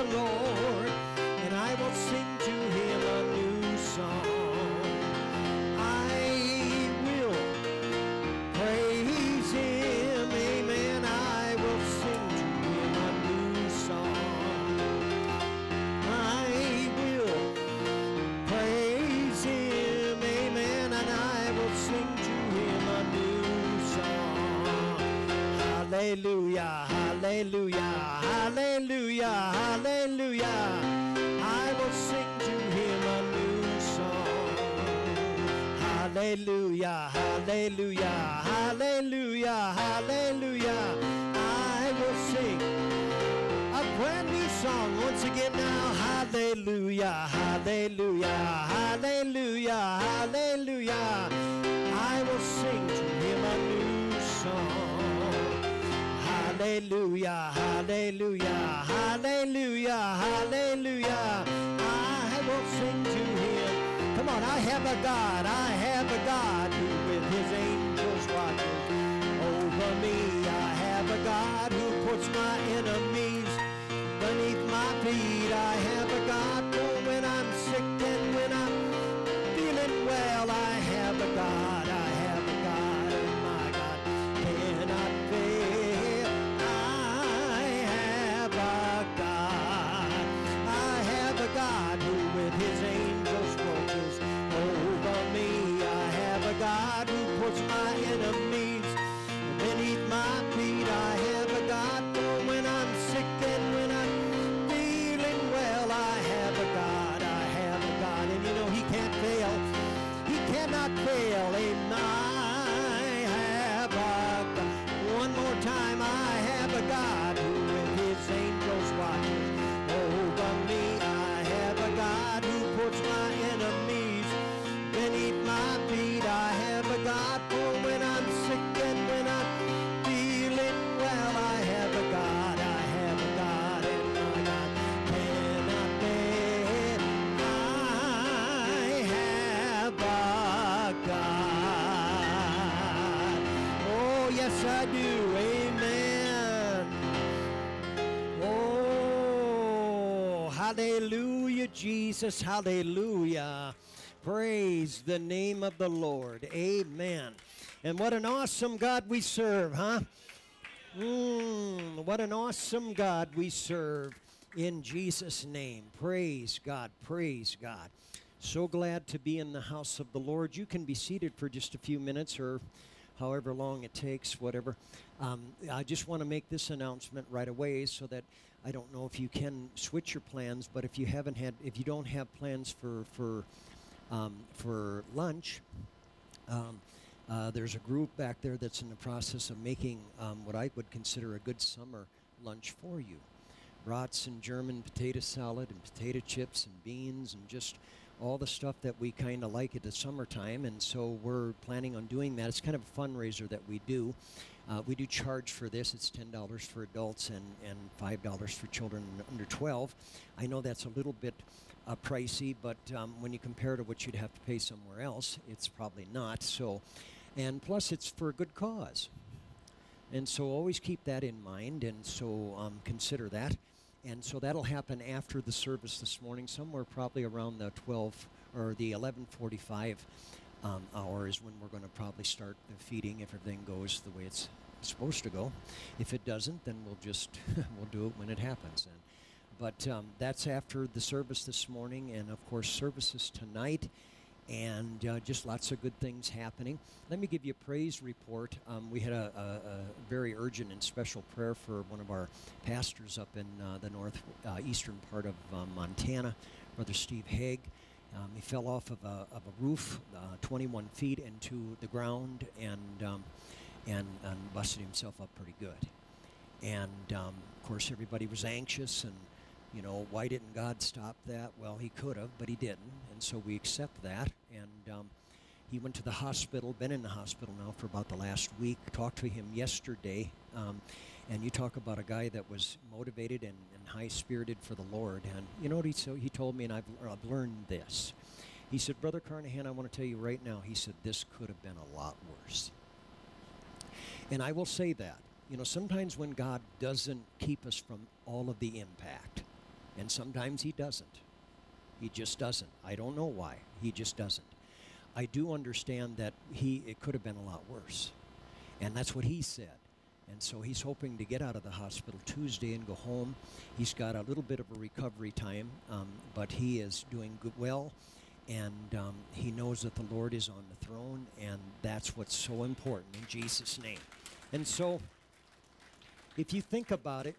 the Lord, and I will sing to him a new song. I will praise him, amen. I will sing to him a new song. I will praise him, amen, and I will sing to him a new song. Hallelujah, hallelujah, hallelujah, Hallelujah, hallelujah, hallelujah, hallelujah. I will sing a brand new song once again now. Hallelujah, hallelujah, hallelujah, hallelujah. I will sing to him a new song. Hallelujah, hallelujah, hallelujah, hallelujah. I will sing to him. Come on, I have a God, I Jesus. Hallelujah. Praise the name of the Lord. Amen. And what an awesome God we serve, huh? Mm, what an awesome God we serve in Jesus' name. Praise God. Praise God. So glad to be in the house of the Lord. You can be seated for just a few minutes or however long it takes, whatever. Um, I just want to make this announcement right away so that I don't know if you can switch your plans, but if you haven't had, if you don't have plans for for um, for lunch, um, uh, there's a group back there that's in the process of making um, what I would consider a good summer lunch for you. Brats and German potato salad and potato chips and beans and just all the stuff that we kind of like at the summertime. And so we're planning on doing that. It's kind of a fundraiser that we do. Uh, we do charge for this. It's $10 for adults and, and $5 for children under 12. I know that's a little bit uh, pricey, but um, when you compare to what you'd have to pay somewhere else, it's probably not. So, and plus, it's for a good cause. And so always keep that in mind, and so um, consider that. And so that'll happen after the service this morning, somewhere probably around the 12 or the 11:45 um, hour is when we're going to probably start the feeding if everything goes the way it's supposed to go. If it doesn't, then we'll just we'll do it when it happens. And but um, that's after the service this morning, and of course services tonight and uh, just lots of good things happening. Let me give you a praise report. Um, we had a, a, a, very urgent and special prayer for one of our pastors up in uh, the north uh, eastern part of uh, Montana, Brother Steve Haig. Um, he fell off of a, of a roof uh, 21 feet into the ground and, um, and, and busted himself up pretty good. And um, of course, everybody was anxious and, you know, why didn't God stop that? Well, he could have, but he didn't. And so we accept that. And um, he went to the hospital, been in the hospital now for about the last week. Talked to him yesterday. And you talk about a guy that was motivated and, and high spirited for the Lord. And you know what he, so he told me, and I've, I've learned this. He said, Brother Carnahan, I want to tell you right now, he said, this could have been a lot worse. And I will say that. You know, sometimes when God doesn't keep us from all of the impact, and sometimes He doesn't, He just doesn't. I don't know why. He just doesn't. I do understand that he it could have been a lot worse. And that's what he said. And so he's hoping to get out of the hospital Tuesday and go home. He's got a little bit of a recovery time, um, but he is doing good, well. And um, he knows that the Lord is on the throne, and that's what's so important in Jesus' name. And so, if you think about it,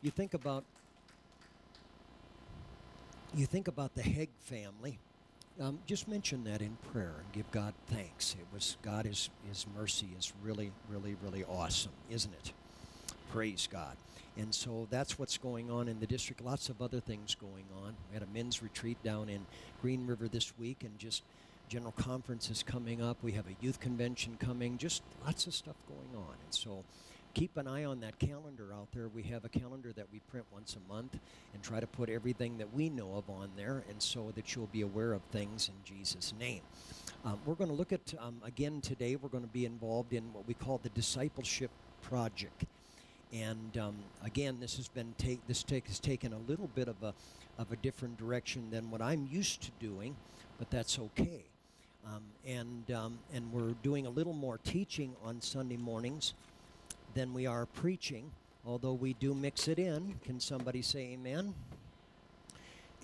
you think about you think about the Hegg family. Um, just mention that in prayer and give God thanks. It was God is His mercy is really, really, really awesome, isn't it? Praise God. And so that's what's going on in the district. Lots of other things going on. We had a men's retreat down in Green River this week, and just general conference is coming up. We have a youth convention coming. Just lots of stuff going on. And so keep an eye on that calendar out there. We have a calendar that we print once a month and try to put everything that we know of on there, and so that you'll be aware of things in Jesus' name. Um, we're going to look at, um, again today, we're going to be involved in what we call the Discipleship Project. And um, again, this has been take this take has taken a little bit of a of a different direction than what I'm used to doing, but that's okay. Um, and um, and we're doing a little more teaching on Sunday mornings than we are preaching, although we do mix it in. Can somebody say amen?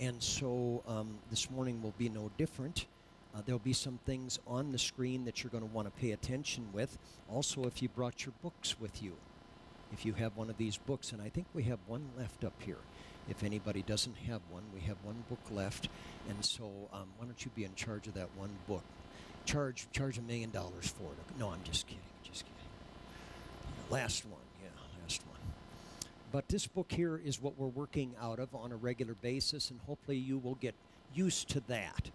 And so um, this morning will be no different. Uh, there'll be some things on the screen that you're going to want to pay attention with. Also, if you brought your books with you, if you have one of these books, and I think we have one left up here. If anybody doesn't have one, we have one book left, and so um, why don't you be in charge of that one book? Charge charge a million dollars for it. No, I'm just kidding. Just kidding. Last one, yeah, last one. But this book here is what we're working out of on a regular basis, and hopefully you will get used to that.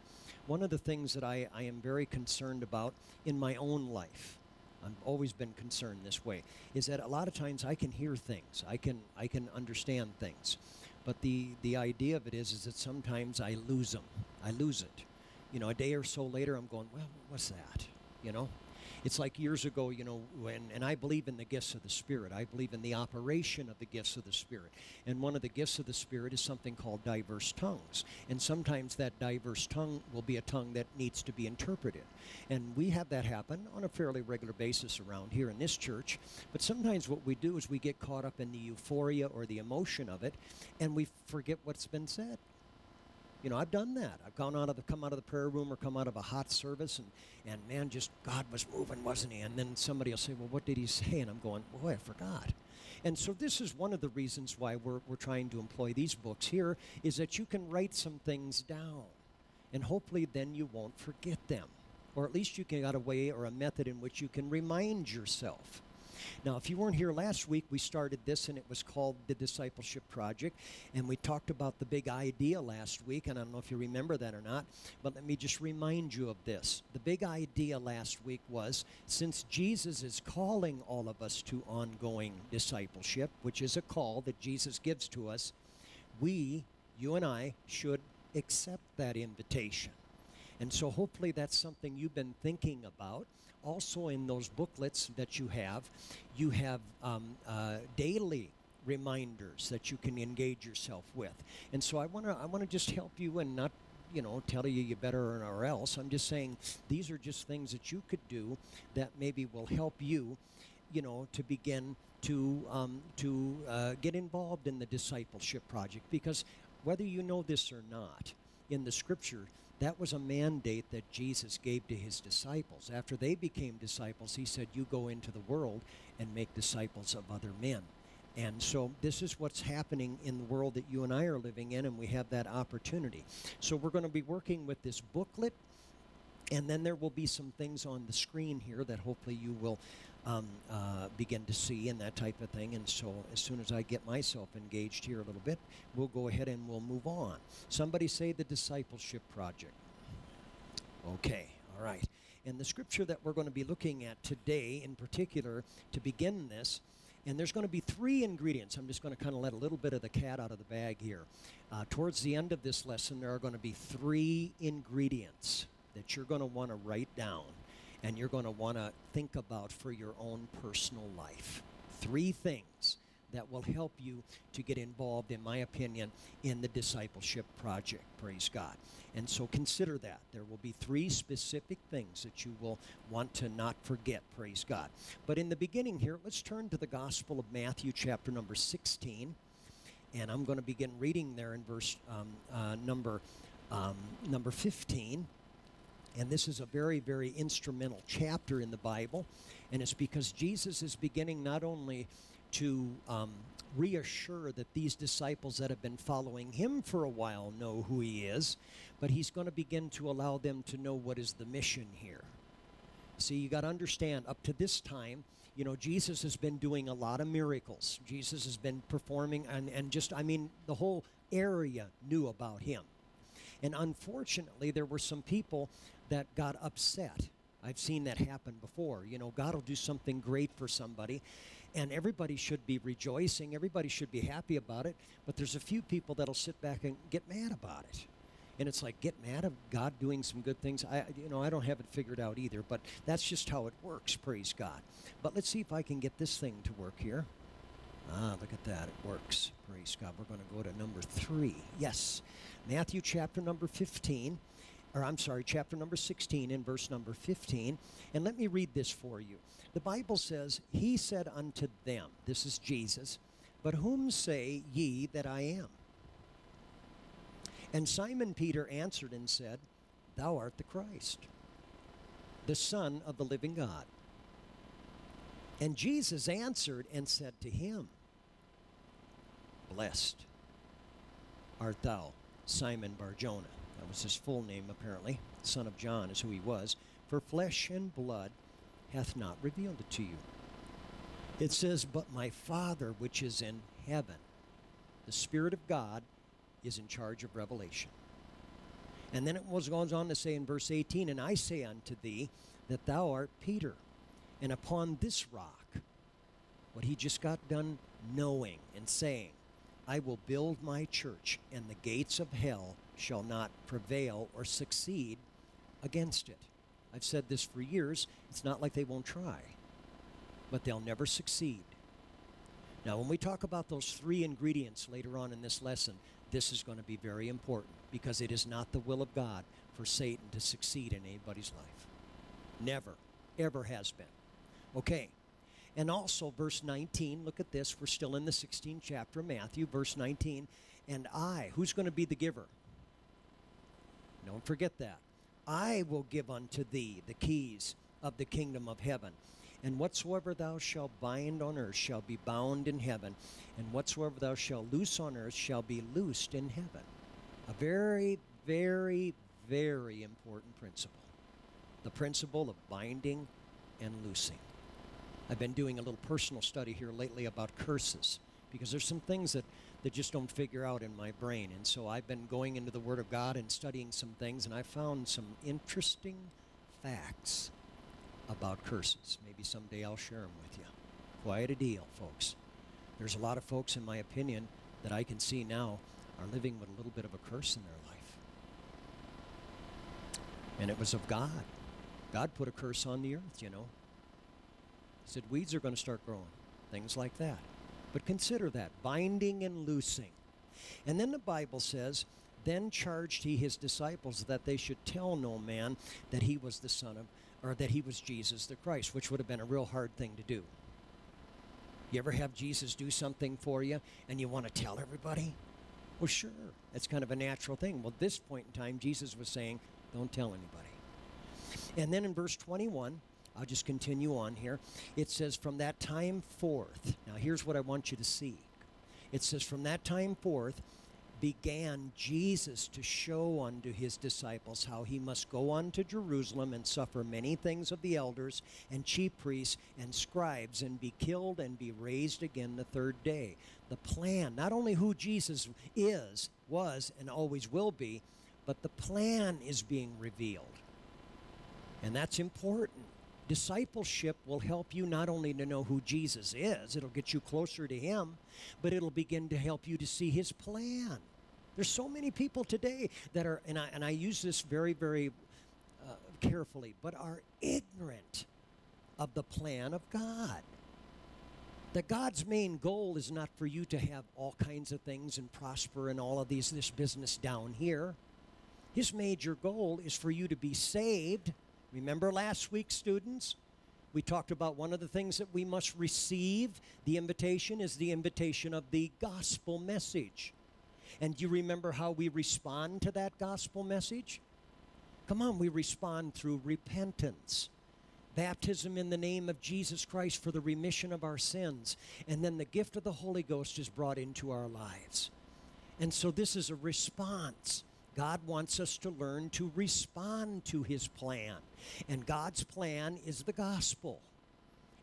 One of the things that I, I am very concerned about in my own life, I've always been concerned this way, is that a lot of times I can hear things, I can I can understand things, but the the idea of it is is that sometimes I lose them, I lose it. You know, a day or so later, I'm going, well, what's that? You know, it's like years ago, you know, when, and I believe in the gifts of the Spirit. I believe in the operation of the gifts of the Spirit. And one of the gifts of the Spirit is something called diverse tongues. And sometimes that diverse tongue will be a tongue that needs to be interpreted. And we have that happen on a fairly regular basis around here in this church. But sometimes what we do is we get caught up in the euphoria or the emotion of it, and we forget what's been said. You know, I've done that. I've gone out of the come out of the prayer room or come out of a hot service and and man, just God was moving, wasn't he? And then somebody will say, Well, what did he say? And I'm going, Boy, I forgot. And so this is one of the reasons why we're we're trying to employ these books here, is that you can write some things down. And hopefully then you won't forget them. Or at least you can got a way or a method in which you can remind yourself. Now, if you weren't here last week, we started this and it was called the Discipleship Project. And we talked about the big idea last week. And I don't know if you remember that or not, but let me just remind you of this. The big idea last week was since Jesus is calling all of us to ongoing discipleship, which is a call that Jesus gives to us, we, you and I, should accept that invitation. And so hopefully that's something you've been thinking about also in those booklets that you have, you have um, uh, daily reminders that you can engage yourself with. And so I want to I want to just help you and not you know tell you you better or else. I'm just saying these are just things that you could do that maybe will help you, you know, to begin to um, to uh, get involved in the discipleship project because whether you know this or not, in the scripture that was a mandate that Jesus gave to his disciples. After they became disciples, he said, You go into the world and make disciples of other men. And so this is what's happening in the world that you and I are living in, and we have that opportunity. So we're going to be working with this booklet, and then there will be some things on the screen here that hopefully you will um, uh, begin to see and that type of thing. And so as soon as I get myself engaged here a little bit, we'll go ahead and we'll move on. Somebody say the discipleship project. Okay, all right. And the scripture that we're going to be looking at today, in particular, to begin this, and there's going to be three ingredients. I'm just going to kind of let a little bit of the cat out of the bag here. Uh, towards the end of this lesson, there are going to be three ingredients that you're going to want to write down and you're going to want to think about for your own personal life. Three things that will help you to get involved, in my opinion, in the discipleship project. Praise God. And so consider that. There will be three specific things that you will want to not forget. Praise God. But in the beginning here, let's turn to the Gospel of Matthew, chapter number 16. And I'm going to begin reading there in verse um, uh, number, um, number 15. And this is a very, very instrumental chapter in the Bible. And it's because Jesus is beginning not only to um, reassure that these disciples that have been following him for a while know who he is, but he's going to begin to allow them to know what is the mission here. See, you got to understand, up to this time, you know, Jesus has been doing a lot of miracles. Jesus has been performing, and, and just, I mean, the whole area knew about him. And unfortunately, there were some people that got upset. I've seen that happen before. You know, God will do something great for somebody, and everybody should be rejoicing. Everybody should be happy about it. But there's a few people that'll sit back and get mad about it. And it's like get mad at God doing some good things. I, you know, I don't have it figured out either, but that's just how it works. Praise God. But let's see if I can get this thing to work here. Ah, look at that. It works. Praise God. We're going to go to number three. Yes. Matthew chapter number 15, or I'm sorry, chapter number 16 in verse number 15. And let me read this for you. The Bible says, He said unto them, This is Jesus, but whom say ye that I am? And Simon Peter answered and said, Thou art the Christ, the Son of the living God. And Jesus answered and said to him, Blessed art thou, Simon Barjona. That was his full name, apparently. Son of John is who he was. For flesh and blood hath not revealed it to you. It says, But my Father which is in heaven, the Spirit of God, is in charge of revelation. And then it was goes on to say in verse 18, And I say unto thee that thou art Peter, and upon this rock, what he just got done knowing and saying, I will build my church, and the gates of hell shall not prevail or succeed against it. I've said this for years. It's not like they won't try, but they'll never succeed. Now, when we talk about those three ingredients later on in this lesson, this is going to be very important because it is not the will of God for Satan to succeed in anybody's life. Never, ever has been. Okay. And also, verse 19, look at this. We're still in the 16th chapter of Matthew, verse 19. And I, who's going to be the giver? Don't forget that. I will give unto thee the keys of the kingdom of heaven. And whatsoever thou shalt bind on earth shall be bound in heaven, and whatsoever thou shalt loose on earth shall be loosed in heaven. A very, very, very important principle. The principle of binding and loosing. I've been doing a little personal study here lately about curses because there's some things that that just don't figure out in my brain. And so I've been going into the Word of God and studying some things, and I found some interesting facts about curses. Maybe someday I'll share them with you. Quite a deal, folks. There's a lot of folks, in my opinion, that I can see now are living with a little bit of a curse in their life. And it was of God. God put a curse on the earth, you know. He said weeds are going to start growing, things like that. But consider that binding and loosing. And then the Bible says, Then charged he his disciples that they should tell no man that he was the Son of, or that he was Jesus the Christ, which would have been a real hard thing to do. You ever have Jesus do something for you and you want to tell everybody? Well, sure. That's kind of a natural thing. Well, at this point in time, Jesus was saying, Don't tell anybody. And then in verse 21, I'll just continue on here. It says, From that time forth, now here's what I want you to see. It says, From that time forth, began Jesus to show unto his disciples how he must go unto Jerusalem and suffer many things of the elders and chief priests and scribes and be killed and be raised again the third day. The plan, not only who Jesus is, was, and always will be, but the plan is being revealed. And that's important. Discipleship will help you not only to know who Jesus is, it'll get you closer to Him, but it'll begin to help you to see His plan. There's so many people today that are, and I, and I use this very, very uh, carefully, but are ignorant of the plan of God. That God's main goal is not for you to have all kinds of things and prosper and all of these this business down here. His major goal is for you to be saved. Remember last week, students? We talked about one of the things that we must receive. The invitation is the invitation of the gospel message. And you remember how we respond to that gospel message? Come on, we respond through repentance. Baptism in the name of Jesus Christ for the remission of our sins. And then the gift of the Holy Ghost is brought into our lives. And so this is a response. God wants us to learn to respond to his plan. And God's plan is the gospel.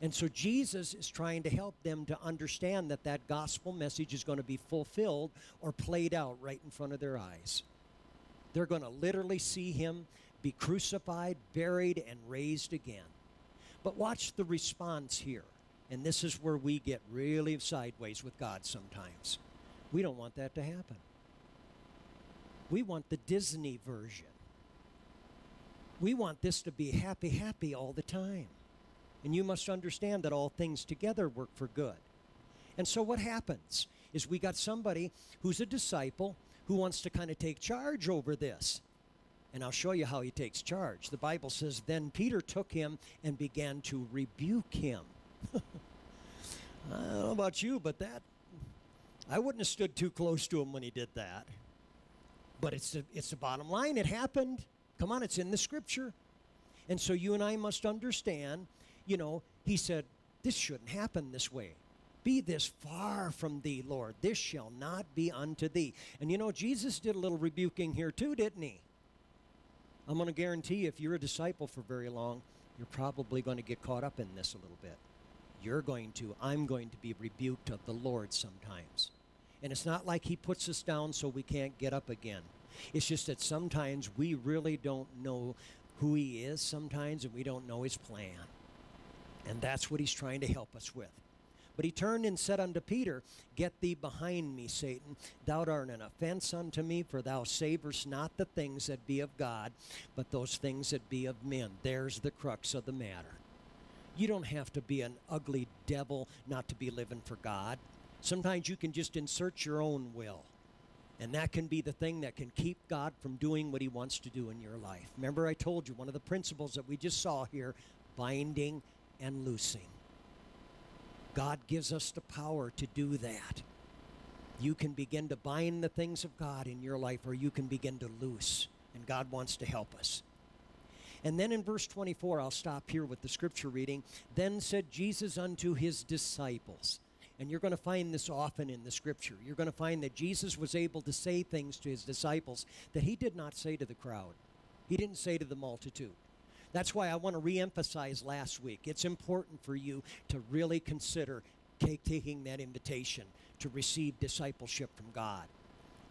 And so Jesus is trying to help them to understand that that gospel message is going to be fulfilled or played out right in front of their eyes. They're going to literally see him be crucified, buried, and raised again. But watch the response here. And this is where we get really sideways with God sometimes. We don't want that to happen. We want the Disney version. We want this to be happy, happy all the time. And you must understand that all things together work for good. And so what happens is we got somebody who's a disciple who wants to kind of take charge over this. And I'll show you how he takes charge. The Bible says, Then Peter took him and began to rebuke him. I don't know about you, but that, I wouldn't have stood too close to him when he did that. But it's the, it's the bottom line. It happened. Come on, it's in the scripture. And so you and I must understand you know, he said, This shouldn't happen this way. Be this far from thee, Lord. This shall not be unto thee. And you know, Jesus did a little rebuking here too, didn't he? I'm going to guarantee you, if you're a disciple for very long, you're probably going to get caught up in this a little bit. You're going to, I'm going to be rebuked of the Lord sometimes. And it's not like he puts us down so we can't get up again. It's just that sometimes we really don't know who he is sometimes and we don't know his plan. And that's what he's trying to help us with. But he turned and said unto Peter, Get thee behind me, Satan. Thou art an offense unto me, for thou savorest not the things that be of God, but those things that be of men. There's the crux of the matter. You don't have to be an ugly devil not to be living for God. Sometimes you can just insert your own will. And that can be the thing that can keep God from doing what He wants to do in your life. Remember, I told you one of the principles that we just saw here binding and loosing. God gives us the power to do that. You can begin to bind the things of God in your life, or you can begin to loose. And God wants to help us. And then in verse 24, I'll stop here with the scripture reading. Then said Jesus unto his disciples, and you're going to find this often in the scripture. You're going to find that Jesus was able to say things to his disciples that he did not say to the crowd, he didn't say to the multitude. That's why I want to reemphasize last week. It's important for you to really consider taking that invitation to receive discipleship from God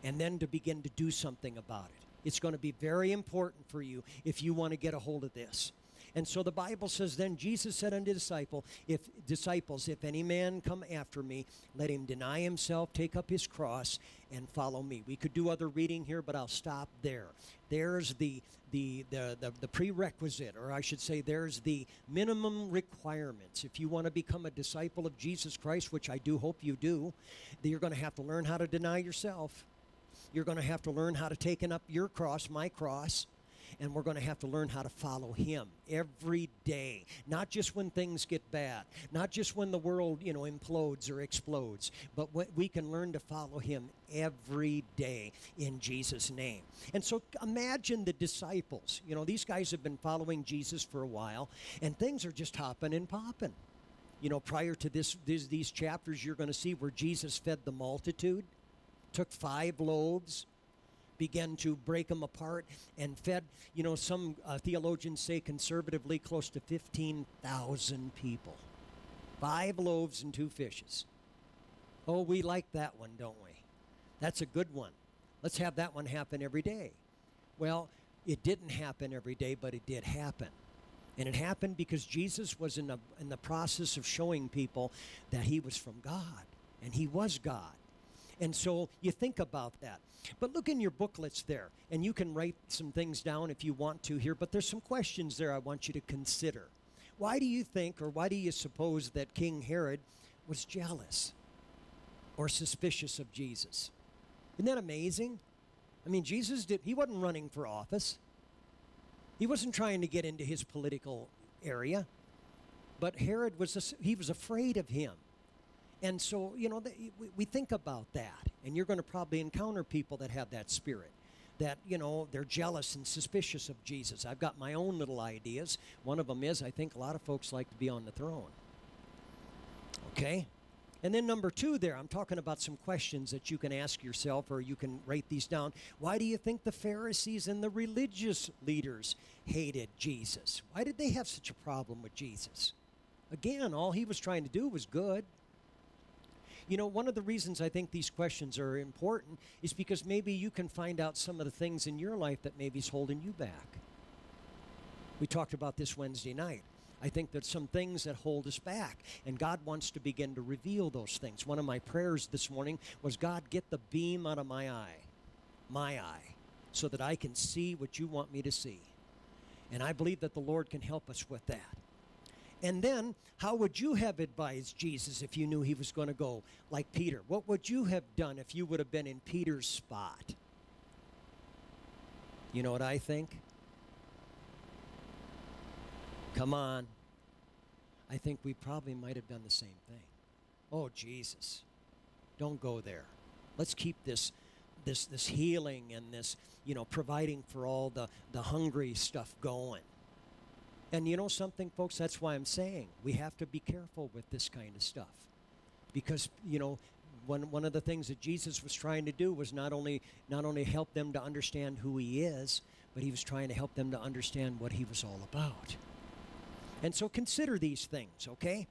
and then to begin to do something about it. It's going to be very important for you if you want to get a hold of this. And so the Bible says, Then Jesus said unto disciple, if disciples, if any man come after me, let him deny himself, take up his cross, and follow me. We could do other reading here, but I'll stop there. There's the the, the, the, the prerequisite, or I should say, there's the minimum requirements. If you want to become a disciple of Jesus Christ, which I do hope you do, you're going to have to learn how to deny yourself. You're going to have to learn how to take up your cross, my cross, and we're going to have to learn how to follow him every day. Not just when things get bad not just when the world you know implodes or explodes but we can learn to follow him every day in jesus name. And so imagine the disciples. You know these guys have been following jesus for a while and things are just hopping and popping. You know prior to this, this these chapters you're going to see where jesus fed the multitude took five loaves began to break them apart and fed, you know, some uh, theologians say conservatively close to 15,000 people. Five loaves and two fishes. Oh, we like that one, don't we? That's a good one. Let's have that one happen every day. Well, it didn't happen every day, but it did happen. And it happened because Jesus was in, a, in the process of showing people that he was from God and he was God. And so you think about that. But look in your booklets there, and you can write some things down if you want to here, but there's some questions there I want you to consider. Why do you think, or why do you suppose that King Herod was jealous or suspicious of Jesus? Isn't that amazing? I mean, Jesus did, he wasn't running for office. He wasn't trying to get into his political area. But Herod was, he was afraid of him. And so, you know, we, we think about that, and you're going to probably encounter people that have that spirit. That, you know, they're jealous and suspicious of Jesus. I've got my own little ideas. One of them is I think a lot of folks like to be on the throne. Okay? And then number two, there, I'm talking about some questions that you can ask yourself or you can write these down. Why do you think the Pharisees and the religious leaders hated Jesus? Why did they have such a problem with Jesus? Again, all he was trying to do was good. You know, one of the reasons I think these questions are important is because maybe you can find out some of the things in your life that maybe is holding you back. We talked about this Wednesday night. I think that some things that hold us back, and God wants to begin to reveal those things. One of my prayers this morning was God, get the beam out of my eye, my eye, so that I can see what you want me to see. And I believe that the Lord can help us with that. And then, how would you have advised Jesus if you knew he was going to go like Peter? What would you have done if you would have been in Peter's spot? You know what I think? Come on. I think we probably might have done the same thing. Oh, Jesus. Don't go there. Let's keep this this this healing and this, you know, providing for all the the hungry stuff going. And you know something, folks? That's why I'm saying we have to be careful with this kind of stuff. Because, you know, one, one of the things that Jesus was trying to do was not only, not only help them to understand who he is, but he was trying to help them to understand what he was all about. And so consider these things, okay?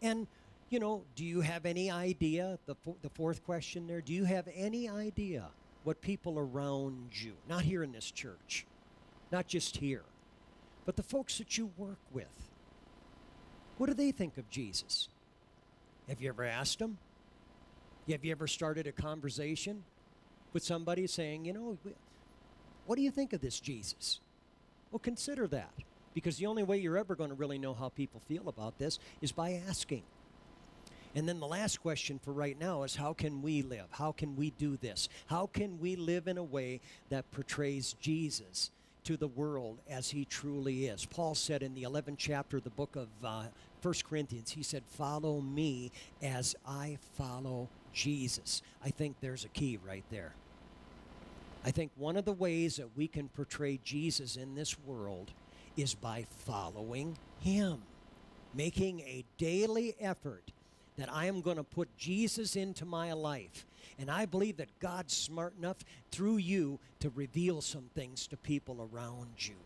And, you know, do you have any idea, the, the fourth question there, do you have any idea what people around you, not here in this church, not just here, but the folks that you work with. What do they think of Jesus? Have you ever asked them? Have you ever started a conversation with somebody saying, you know, what do you think of this Jesus? Well, consider that because the only way you're ever going to really know how people feel about this is by asking. And then the last question for right now is how can we live? How can we do this? How can we live in a way that portrays Jesus to the world as he truly is. Paul said in the 11th chapter of the book of uh, 1 Corinthians, he said, Follow me as I follow Jesus. I think there's a key right there. I think one of the ways that we can portray Jesus in this world is by following him, making a daily effort that I am going to put Jesus into my life. And I believe that God's smart enough through you to reveal some things to people around you.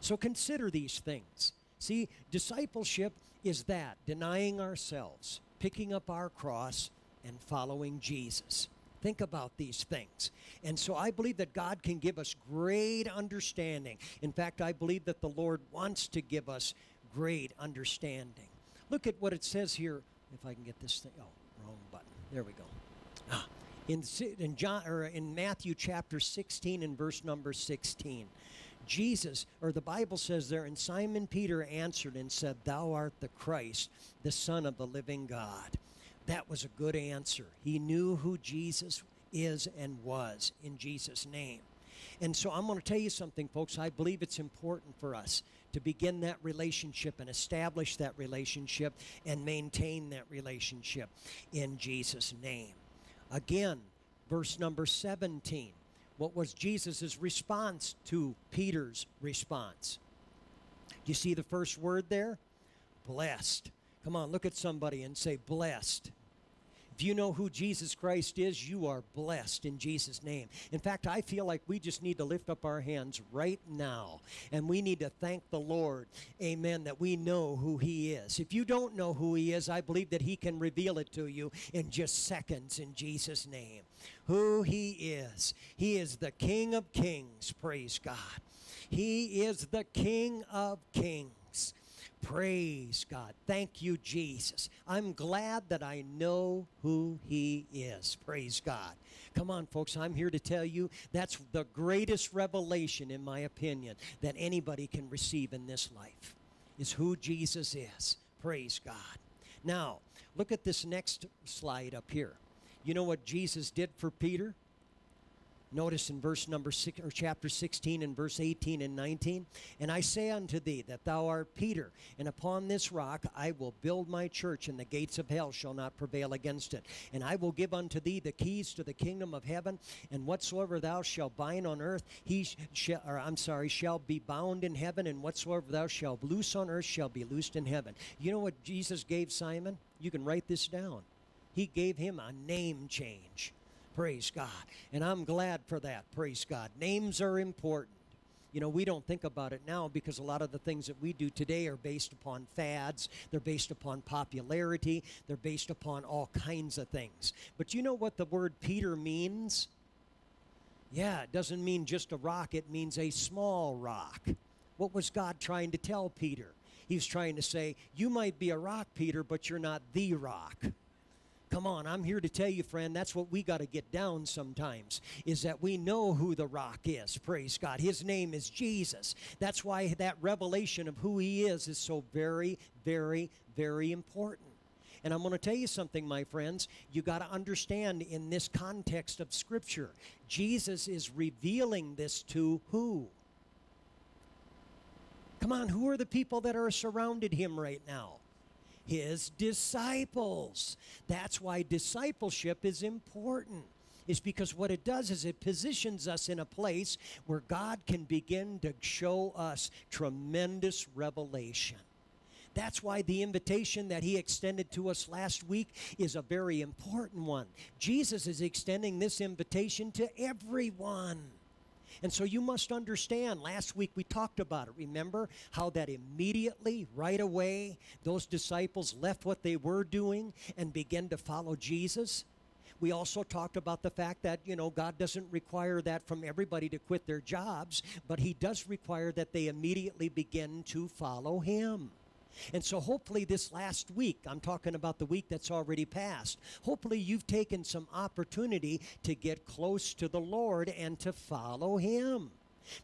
So consider these things. See, discipleship is that denying ourselves, picking up our cross, and following Jesus. Think about these things. And so I believe that God can give us great understanding. In fact, I believe that the Lord wants to give us great understanding. Look at what it says here if I can get this thing. Oh, wrong button. There we go. In, in, John, or in Matthew chapter 16 and verse number 16, Jesus, or the Bible says there, and Simon Peter answered and said, Thou art the Christ, the Son of the living God. That was a good answer. He knew who Jesus is and was in Jesus' name. And so I'm going to tell you something, folks. I believe it's important for us to begin that relationship and establish that relationship and maintain that relationship in Jesus' name. Again, verse number 17. What was Jesus' response to Peter's response? You see the first word there? Blessed. Come on, look at somebody and say, blessed. If you know who Jesus Christ is, you are blessed in Jesus' name. In fact, I feel like we just need to lift up our hands right now and we need to thank the Lord, amen, that we know who He is. If you don't know who He is, I believe that He can reveal it to you in just seconds in Jesus' name. Who He is. He is the King of Kings, praise God. He is the King of Kings. Praise God. Thank you, Jesus. I'm glad that I know who He is. Praise God. Come on, folks. I'm here to tell you that's the greatest revelation, in my opinion, that anybody can receive in this life is who Jesus is. Praise God. Now, look at this next slide up here. You know what Jesus did for Peter? Notice in verse number six or chapter 16 and verse 18 and 19. And I say unto thee that thou art Peter, and upon this rock I will build my church, and the gates of hell shall not prevail against it. And I will give unto thee the keys to the kingdom of heaven, and whatsoever thou shalt bind on earth, he shall, or I'm sorry, shall be bound in heaven, and whatsoever thou shalt loose on earth shall be loosed in heaven. You know what Jesus gave Simon? You can write this down. He gave him a name change. Praise God. And I'm glad for that. Praise God. Names are important. You know, we don't think about it now because a lot of the things that we do today are based upon fads, they're based upon popularity, they're based upon all kinds of things. But you know what the word Peter means? Yeah, it doesn't mean just a rock, it means a small rock. What was God trying to tell Peter? He was trying to say, You might be a rock, Peter, but you're not the rock. Come on, I'm here to tell you, friend, that's what we got to get down sometimes, is that we know who the rock is. Praise God. His name is Jesus. That's why that revelation of who he is is so very, very, very important. And I'm going to tell you something, my friends. You got to understand in this context of Scripture, Jesus is revealing this to who? Come on, who are the people that are surrounded him right now? His disciples. That's why discipleship is important. Is because what it does is it positions us in a place where God can begin to show us tremendous revelation. That's why the invitation that he extended to us last week is a very important one. Jesus is extending this invitation to everyone. And so you must understand, last week we talked about it. Remember how that immediately, right away, those disciples left what they were doing and began to follow Jesus? We also talked about the fact that, you know, God doesn't require that from everybody to quit their jobs, but He does require that they immediately begin to follow Him. And so, hopefully, this last week, I'm talking about the week that's already passed, hopefully, you've taken some opportunity to get close to the Lord and to follow Him.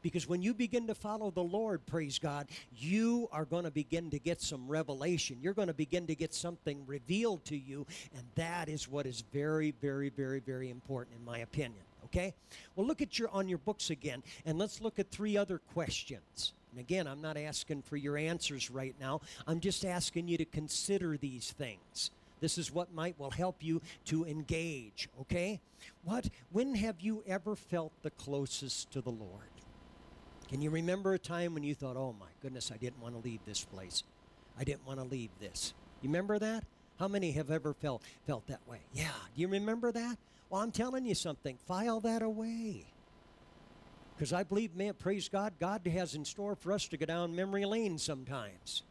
Because when you begin to follow the Lord, praise God, you are going to begin to get some revelation. You're going to begin to get something revealed to you. And that is what is very, very, very, very important, in my opinion. Okay? Well, look at your on your books again, and let's look at three other questions. And again, I'm not asking for your answers right now. I'm just asking you to consider these things. This is what might will help you to engage, okay? What when have you ever felt the closest to the Lord? Can you remember a time when you thought, "Oh my goodness, I didn't want to leave this place. I didn't want to leave this." You remember that? How many have ever felt felt that way? Yeah. Do you remember that? Well, I'm telling you something. File that away. Because I believe, man, praise God, God has in store for us to go down memory lane sometimes.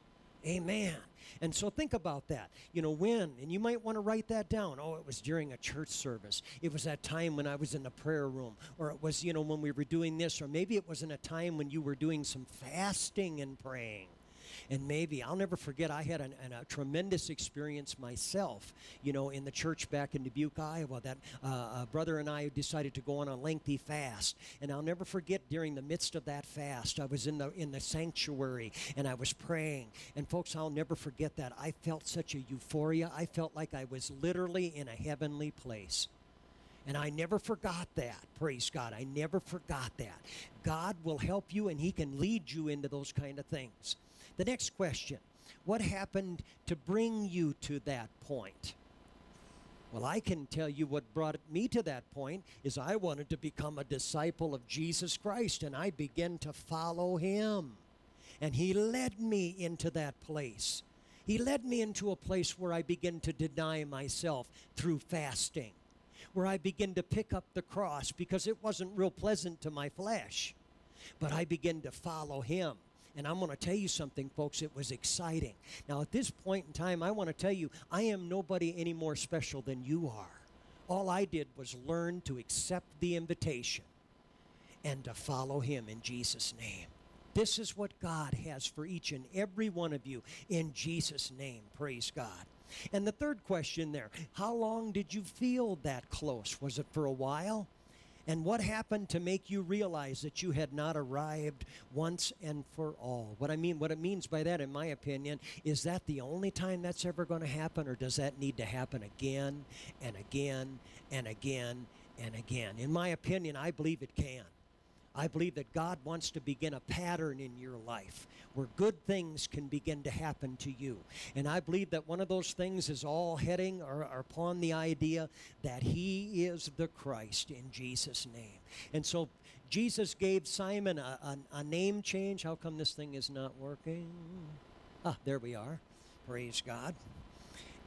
Amen. And so think about that. You know, when, and you might want to write that down. Oh, it was during a church service. It was that time when I was in the prayer room. Or it was, you know, when we were doing this. Or maybe it was in a time when you were doing some fasting and praying and maybe I'll never forget. I had an, an, a tremendous experience myself. You know, in the church back in Dubuque, Iowa, that uh, brother and I decided to go on a lengthy fast, and I'll never forget. During the midst of that fast, I was in the in the sanctuary and I was praying. And folks, I'll never forget that. I felt such a euphoria. I felt like I was literally in a heavenly place. And I never forgot that. Praise God. I never forgot that. God will help you and He can lead you into those kind of things. The next question What happened to bring you to that point? Well, I can tell you what brought me to that point is I wanted to become a disciple of Jesus Christ and I began to follow him. And he led me into that place. He led me into a place where I began to deny myself through fasting, where I began to pick up the cross because it wasn't real pleasant to my flesh. But I began to follow him. And I'm going to tell you something, folks, it was exciting. Now, at this point in time, I want to tell you, I am nobody any more special than you are. All I did was learn to accept the invitation and to follow him in Jesus' name. This is what God has for each and every one of you in Jesus' name. Praise God. And the third question there how long did you feel that close? Was it for a while? And what happened to make you realize that you had not arrived once and for all? What I mean, what it means by that, in my opinion, is that the only time that's ever going to happen, or does that need to happen again and again and again and again? In my opinion, I believe it can. I believe that God wants to begin a pattern in your life where good things can begin to happen to you. And I believe that one of those things is all heading or, or upon the idea that He is the Christ in Jesus' name. And so Jesus gave Simon a, a, a name change. How come this thing is not working? Ah, there we are. Praise God.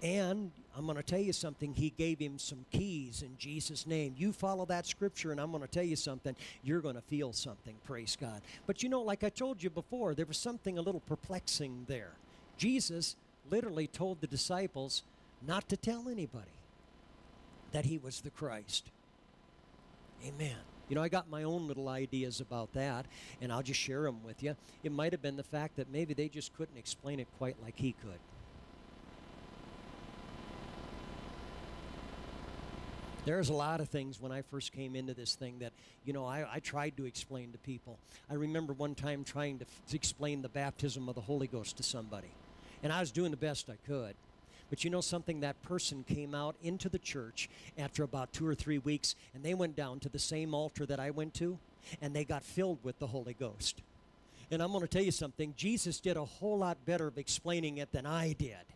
And I'm going to tell you something. He gave him some keys in Jesus' name. You follow that scripture, and I'm going to tell you something. You're going to feel something. Praise God. But you know, like I told you before, there was something a little perplexing there. Jesus literally told the disciples not to tell anybody that he was the Christ. Amen. You know, I got my own little ideas about that, and I'll just share them with you. It might have been the fact that maybe they just couldn't explain it quite like he could. There's a lot of things when I first came into this thing that, you know, I, I tried to explain to people. I remember one time trying to, to explain the baptism of the Holy Ghost to somebody, and I was doing the best I could. But you know something? That person came out into the church after about two or three weeks, and they went down to the same altar that I went to, and they got filled with the Holy Ghost. And I'm going to tell you something Jesus did a whole lot better of explaining it than I did.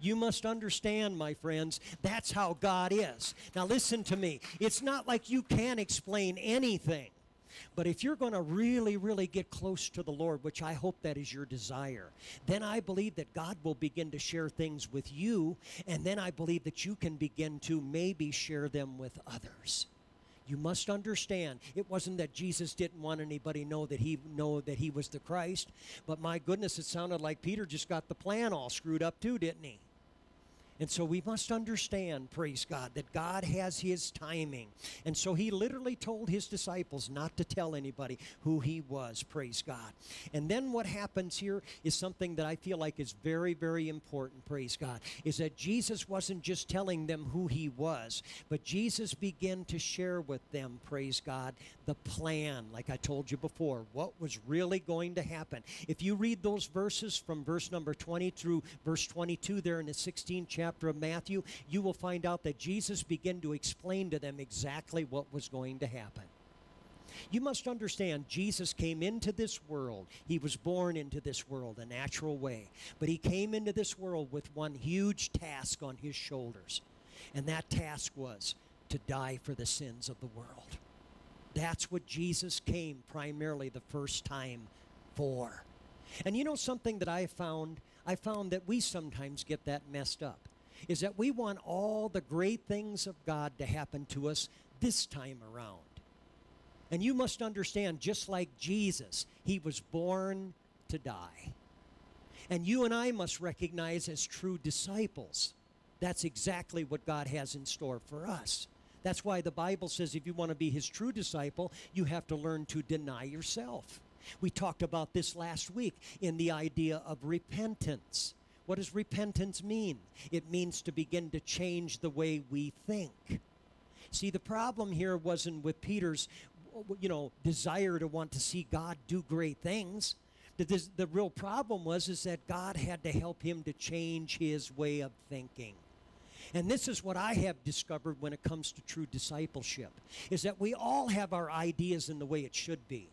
You must understand, my friends, that's how God is. Now, listen to me. It's not like you can explain anything. But if you're going to really, really get close to the Lord, which I hope that is your desire, then I believe that God will begin to share things with you, and then I believe that you can begin to maybe share them with others. You must understand, it wasn't that Jesus didn't want anybody know that he know that he was the Christ, but my goodness, it sounded like Peter just got the plan all screwed up too, didn't he? And so we must understand, praise God, that God has His timing. And so He literally told His disciples not to tell anybody who He was, praise God. And then what happens here is something that I feel like is very, very important, praise God, is that Jesus wasn't just telling them who He was, but Jesus began to share with them, praise God, the plan, like I told you before, what was really going to happen. If you read those verses from verse number 20 through verse 22 there in the 16th chapter, chapter of Matthew, you will find out that Jesus began to explain to them exactly what was going to happen. You must understand, Jesus came into this world. He was born into this world a natural way. But he came into this world with one huge task on his shoulders. And that task was to die for the sins of the world. That's what Jesus came primarily the first time for. And you know something that I found? I found that we sometimes get that messed up is that we want all the great things of God to happen to us this time around. And you must understand, just like Jesus, he was born to die. And you and I must recognize as true disciples, that's exactly what God has in store for us. That's why the Bible says if you want to be his true disciple, you have to learn to deny yourself. We talked about this last week in the idea of repentance. What does repentance mean? It means to begin to change the way we think. See, the problem here wasn't with Peter's, you know, desire to want to see God do great things. The, the real problem was is that God had to help him to change his way of thinking. And this is what I have discovered when it comes to true discipleship is that we all have our ideas in the way it should be.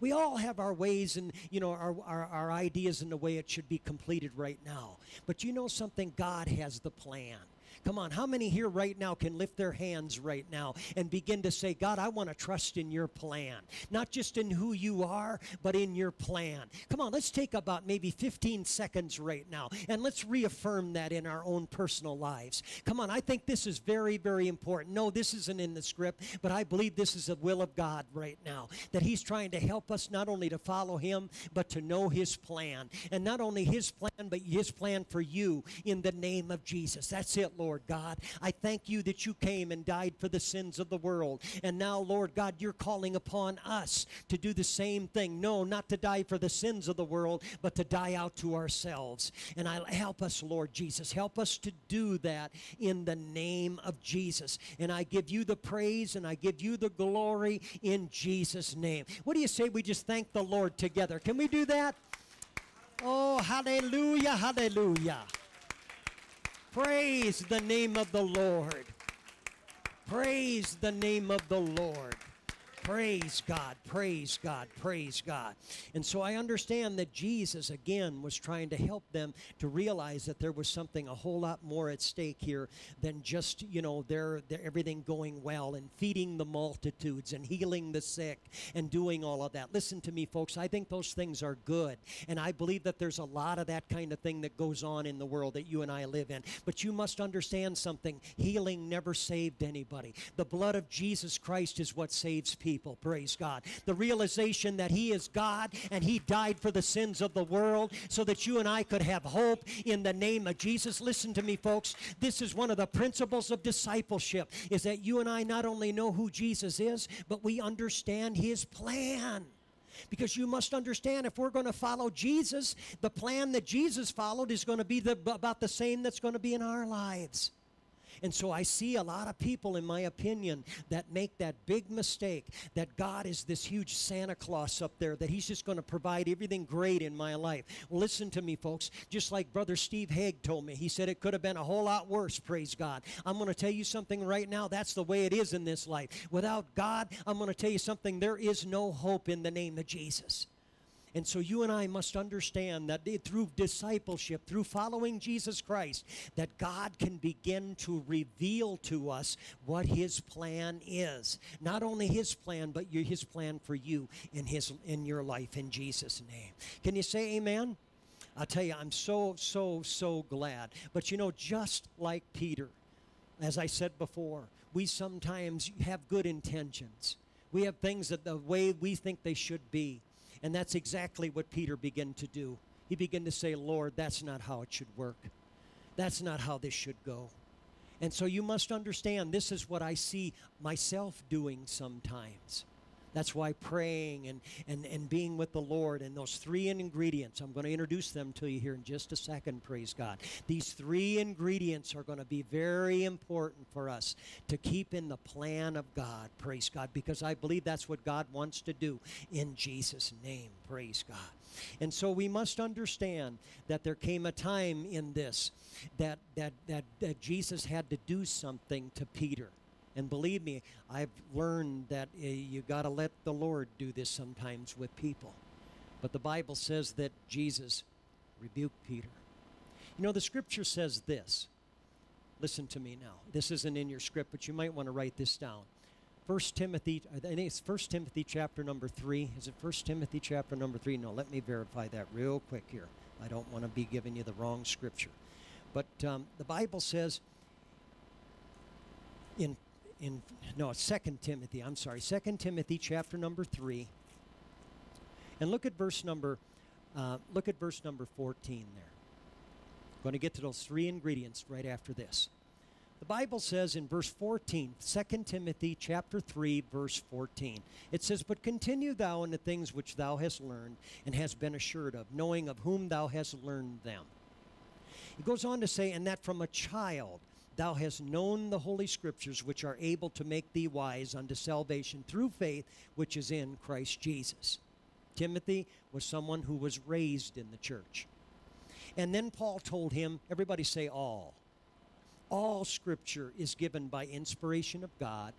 We all have our ways and, you know, our, our, our ideas in the way it should be completed right now. But you know something? God has the plan. Come on, how many here right now can lift their hands right now and begin to say, God, I want to trust in your plan? Not just in who you are, but in your plan. Come on, let's take about maybe 15 seconds right now and let's reaffirm that in our own personal lives. Come on, I think this is very, very important. No, this isn't in the script, but I believe this is the will of God right now. That He's trying to help us not only to follow Him, but to know His plan. And not only His plan, but His plan for you in the name of Jesus. That's it, Lord. Lord God. I thank you that you came and died for the sins of the world. And now, Lord God, you're calling upon us to do the same thing. No, not to die for the sins of the world, but to die out to ourselves. And I help us, Lord Jesus. Help us to do that in the name of Jesus. And I give you the praise and I give you the glory in Jesus' name. What do you say we just thank the Lord together? Can we do that? Oh, hallelujah, hallelujah. Praise the name of the Lord. Praise the name of the Lord. Praise God, praise God, praise God. And so I understand that Jesus, again, was trying to help them to realize that there was something a whole lot more at stake here than just, you know, their, their everything going well and feeding the multitudes and healing the sick and doing all of that. Listen to me, folks. I think those things are good. And I believe that there's a lot of that kind of thing that goes on in the world that you and I live in. But you must understand something healing never saved anybody. The blood of Jesus Christ is what saves people people, praise God. The realization that He is God and He died for the sins of the world so that you and I could have hope in the name of Jesus. Listen to me, folks. This is one of the principles of discipleship is that you and I not only know who Jesus is, but we understand His plan. Because you must understand, if we're going to follow Jesus, the plan that Jesus followed is going to be the, about the same that's going to be in our lives. And so I see a lot of people, in my opinion, that make that big mistake that God is this huge Santa Claus up there, that He's just going to provide everything great in my life. Listen to me, folks. Just like Brother Steve Haig told me, he said it could have been a whole lot worse, praise God. I'm going to tell you something right now. That's the way it is in this life. Without God, I'm going to tell you something. There is no hope in the name of Jesus. And so you and I must understand that through discipleship, through following Jesus Christ, that God can begin to reveal to us what his plan is. Not only his plan, but his plan for you in his in your life in Jesus name. Can you say amen? I'll tell you, I'm so, so, so glad. But you know, just like Peter, as I said before, we sometimes have good intentions. We have things that the way we think they should be. And that's exactly what Peter began to do. He began to say, Lord, that's not how it should work. That's not how this should go. And so you must understand this is what I see myself doing sometimes. That's why praying and, and, and being with the Lord and those three ingredients, I'm going to introduce them to you here in just a second, praise God. These three ingredients are going to be very important for us to keep in the plan of God, praise God, because I believe that's what God wants to do in Jesus' name, praise God. And so we must understand that there came a time in this that, that, that, that Jesus had to do something to Peter. And believe me, I've learned that uh, you got to let the Lord do this sometimes with people. But the Bible says that Jesus rebuked Peter. You know, the scripture says this. Listen to me now. This isn't in your script, but you might want to write this down. First Timothy, I think it's First Timothy chapter number three. Is it First Timothy chapter number three? No, let me verify that real quick here. I don't want to be giving you the wrong scripture. But um, the Bible says in in no second timothy i'm sorry second timothy chapter number 3 and look at verse number uh, look at verse number 14 there. I'm going to get to those three ingredients right after this. The bible says in verse 14 2 timothy chapter 3 verse 14 it says but continue thou in the things which thou hast learned and hast been assured of knowing of whom thou hast learned them. It goes on to say and that from a child Thou hast known the Holy Scriptures, which are able to make thee wise unto salvation through faith which is in Christ Jesus. Timothy was someone who was raised in the church. And then Paul told him, everybody say all. All scripture is given by inspiration of God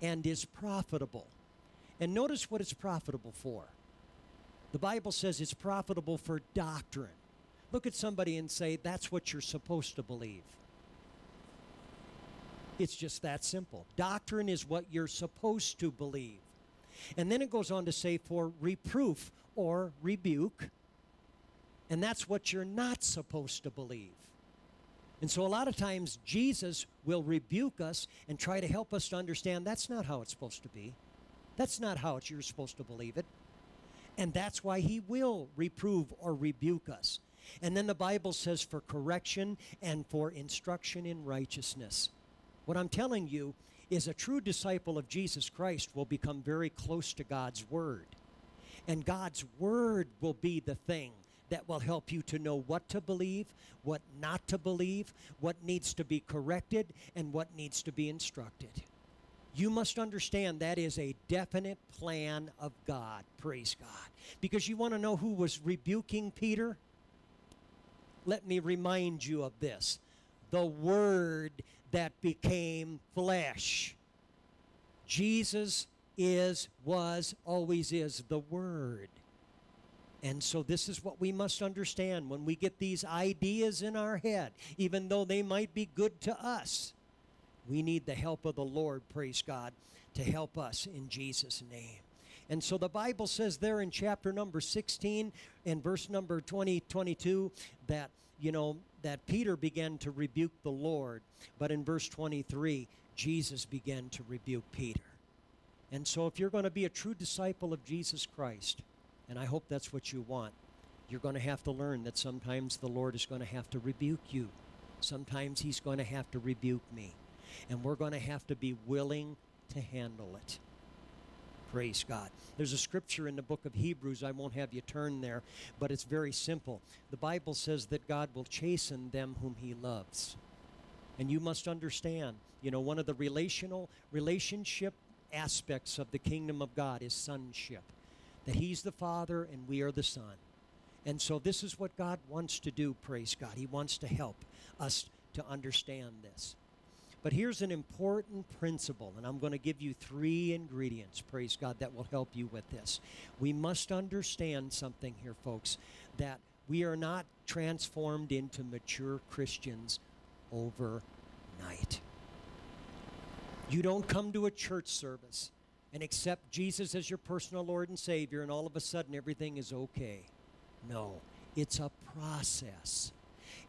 and is profitable. And notice what it's profitable for. The Bible says it's profitable for doctrine. Look at somebody and say, that's what you're supposed to believe. It's just that simple. Doctrine is what you're supposed to believe. And then it goes on to say, for reproof or rebuke. And that's what you're not supposed to believe. And so a lot of times Jesus will rebuke us and try to help us to understand that's not how it's supposed to be. That's not how you're supposed to believe it. And that's why he will reprove or rebuke us. And then the Bible says for correction and for instruction in righteousness. What I'm telling you is a true disciple of Jesus Christ will become very close to God's Word. And God's Word will be the thing that will help you to know what to believe, what not to believe, what needs to be corrected, and what needs to be instructed. You must understand that is a definite plan of God. Praise God. Because you want to know who was rebuking Peter? Let me remind you of this the Word that became flesh. Jesus is, was, always is the Word. And so, this is what we must understand when we get these ideas in our head, even though they might be good to us. We need the help of the Lord, praise God, to help us in Jesus' name. And so the Bible says there in chapter number 16 and verse number 20, 22 that, you know, that Peter began to rebuke the Lord. But in verse 23, Jesus began to rebuke Peter. And so if you're going to be a true disciple of Jesus Christ, and I hope that's what you want, you're going to have to learn that sometimes the Lord is going to have to rebuke you. Sometimes He's going to have to rebuke me. And we're going to have to be willing to handle it. Praise God. There's a scripture in the book of Hebrews. I won't have you turn there, but it's very simple. The Bible says that God will chasten them whom he loves. And you must understand, you know, one of the relational relationship aspects of the kingdom of God is sonship. That he's the father and we are the son. And so this is what God wants to do, praise God. He wants to help us to understand this. But here's an important principle, and I'm going to give you three ingredients, praise God, that will help you with this. We must understand something here, folks, that we are not transformed into mature Christians overnight. You don't come to a church service and accept Jesus as your personal Lord and Savior, and all of a sudden everything is okay. No, it's a process.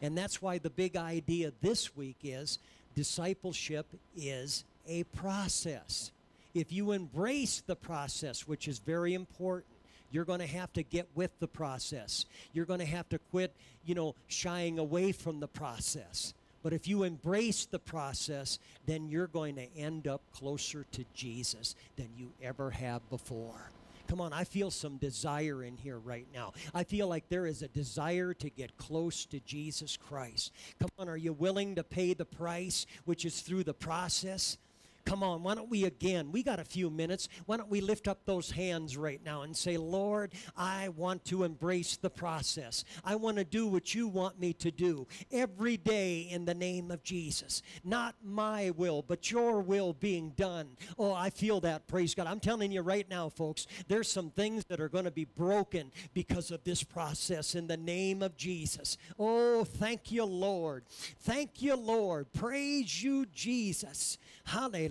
And that's why the big idea this week is discipleship is a process. If you embrace the process, which is very important, you're going to have to get with the process. You're going to have to quit, you know, shying away from the process. But if you embrace the process, then you're going to end up closer to Jesus than you ever have before. Come on, I feel some desire in here right now. I feel like there is a desire to get close to Jesus Christ. Come on, are you willing to pay the price, which is through the process? Come on, why don't we again? We got a few minutes. Why don't we lift up those hands right now and say, Lord, I want to embrace the process. I want to do what you want me to do every day in the name of Jesus. Not my will, but your will being done. Oh, I feel that, praise God. I'm telling you right now, folks, there's some things that are going to be broken because of this process in the name of Jesus. Oh, thank you, Lord. Thank you, Lord. Praise you, Jesus. Hallelujah.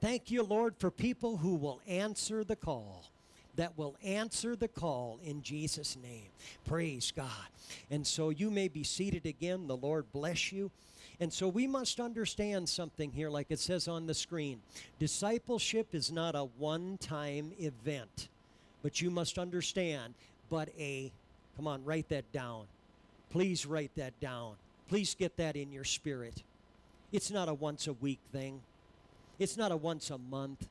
Thank you, Lord, for people who will answer the call. That will answer the call in Jesus' name. Praise God. And so you may be seated again. The Lord bless you. And so we must understand something here, like it says on the screen. Discipleship is not a one time event, but you must understand, but a, come on, write that down. Please write that down. Please get that in your spirit. It's not a once a week thing. It's not a once a month.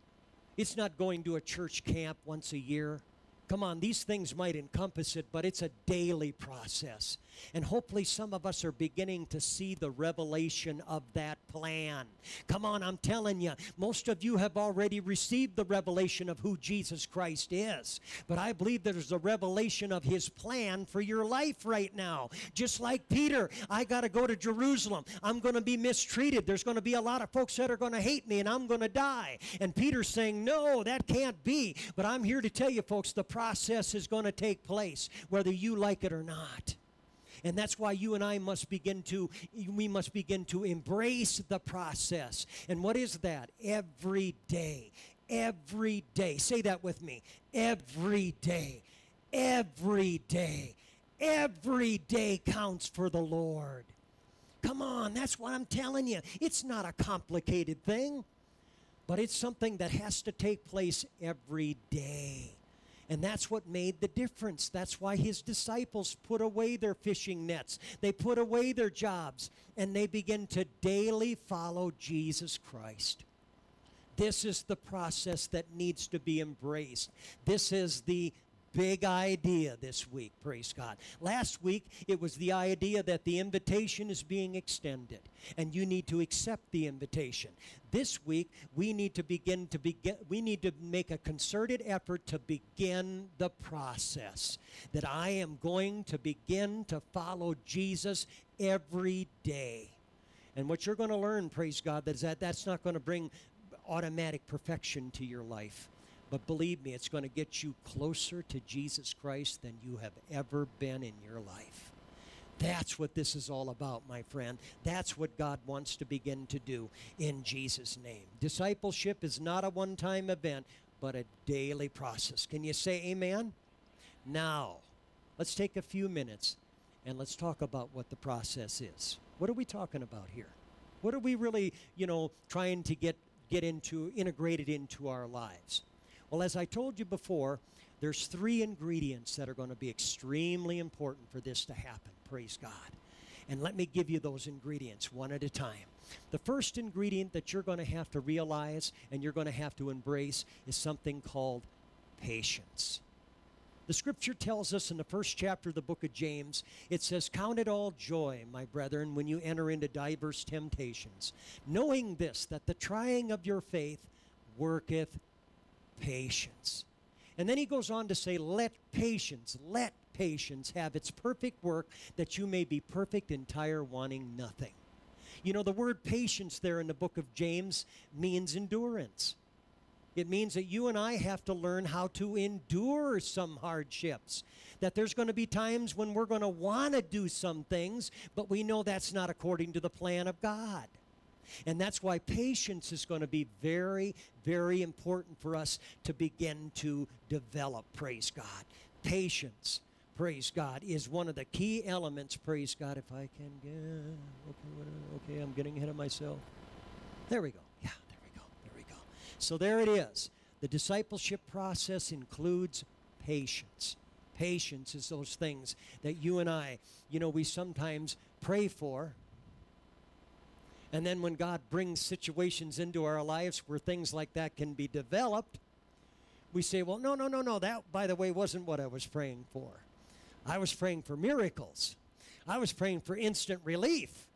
It's not going to a church camp once a year. Come on, these things might encompass it, but it's a daily process. And hopefully, some of us are beginning to see the revelation of that plan. Come on, I'm telling you, most of you have already received the revelation of who Jesus Christ is. But I believe there's a revelation of his plan for your life right now. Just like Peter, I got to go to Jerusalem. I'm going to be mistreated. There's going to be a lot of folks that are going to hate me, and I'm going to die. And Peter's saying, No, that can't be. But I'm here to tell you, folks, the process is going to take place, whether you like it or not. And that's why you and I must begin to we must begin to embrace the process. And what is that? Every day. Every day. Say that with me. Every day. Every day. Every day counts for the Lord. Come on, that's what I'm telling you. It's not a complicated thing, but it's something that has to take place every day. And that's what made the difference. That's why his disciples put away their fishing nets, they put away their jobs, and they begin to daily follow Jesus Christ. This is the process that needs to be embraced. This is the big idea this week, praise God. Last week, it was the idea that the invitation is being extended and you need to accept the invitation. This week, we need to begin to begin, we need to make a concerted effort to begin the process. That I am going to begin to follow Jesus every day. And what you're going to learn, praise God, is that that's not going to bring automatic perfection to your life. But believe me, it's going to get you closer to Jesus Christ than you have ever been in your life. That's what this is all about, my friend. That's what God wants to begin to do in Jesus' name. Discipleship is not a one time event, but a daily process. Can you say amen? Now, let's take a few minutes and let's talk about what the process is. What are we talking about here? What are we really, you know, trying to get get into integrated into our lives? Well, as I told you before, there's three ingredients that are going to be extremely important for this to happen. Praise God. And let me give you those ingredients one at a time. The first ingredient that you're going to have to realize and you're going to have to embrace is something called patience. The scripture tells us in the first chapter of the book of James, it says, Count it all joy, my brethren, when you enter into diverse temptations, knowing this, that the trying of your faith worketh patience. And then he goes on to say, Let patience, let patience have its perfect work, that you may be perfect, entire, wanting nothing. You know, the word patience there in the book of James means endurance. It means that you and I have to learn how to endure some hardships. That there's going to be times when we're going to want to do some things, but we know that's not according to the plan of God. And that's why patience is going to be very, very important for us to begin to develop, praise God. Patience, praise God, is one of the key elements, praise God. If I can get, okay, okay, I'm getting ahead of myself. There we go. Yeah, there we go. There we go. So there it is. The discipleship process includes patience. Patience is those things that you and I, you know, we sometimes pray for, and then when God brings situations into our lives where things like that can be developed, we say, well, no, no, no, no, that, by the way, wasn't what I was praying for. I was praying for miracles. I was praying for instant relief.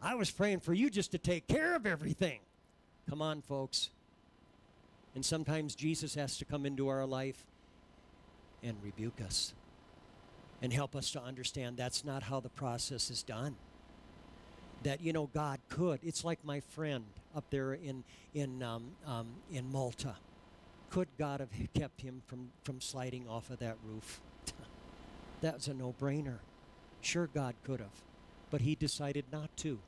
I was praying for you just to take care of everything. Come on, folks. And sometimes Jesus has to come into our life and rebuke us and help us to understand that's not how the process is done that you know God could. It's like my friend up there in in um, um, in Malta. Could God have kept him from from sliding off of that roof? That's a no-brainer. Sure, God could have, but he decided not to.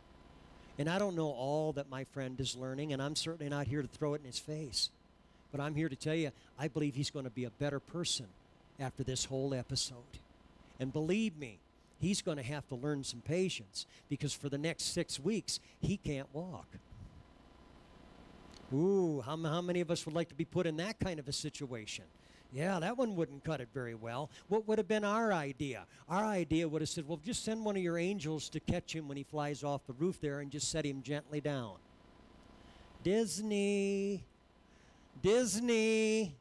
And I don't know all that my friend is learning, and I'm certainly not here to throw it in his face. But I'm here to tell you, I believe he's going to be a better person after this whole episode. And believe me, he's going to have to learn some patience because for the next six weeks, he can't walk. Ooh, how, how many of us would like to be put in that kind of a situation? Yeah, that one wouldn't cut it very well. What would have been our idea? Our idea would have said, well, just send one of your angels to catch him when he flies off the roof there and just set him gently down. Disney. Disney.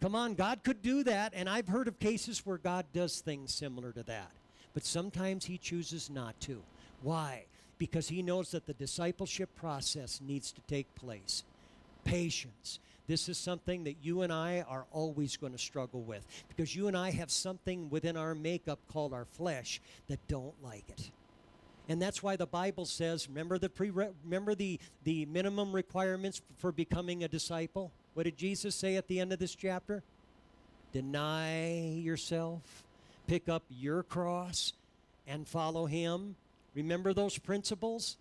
Come on, God could do that, and I've heard of cases where God does things similar to that. But sometimes He chooses not to. Why? Because He knows that the discipleship process needs to take place. Patience. This is something that you and I are always going to struggle with because you and I have something within our makeup called our flesh that don't like it. And that's why the Bible says, remember the pre remember the the minimum requirements for becoming a disciple? What did Jesus say at the end of this chapter? Deny yourself, pick up your cross and follow him. Remember those principles?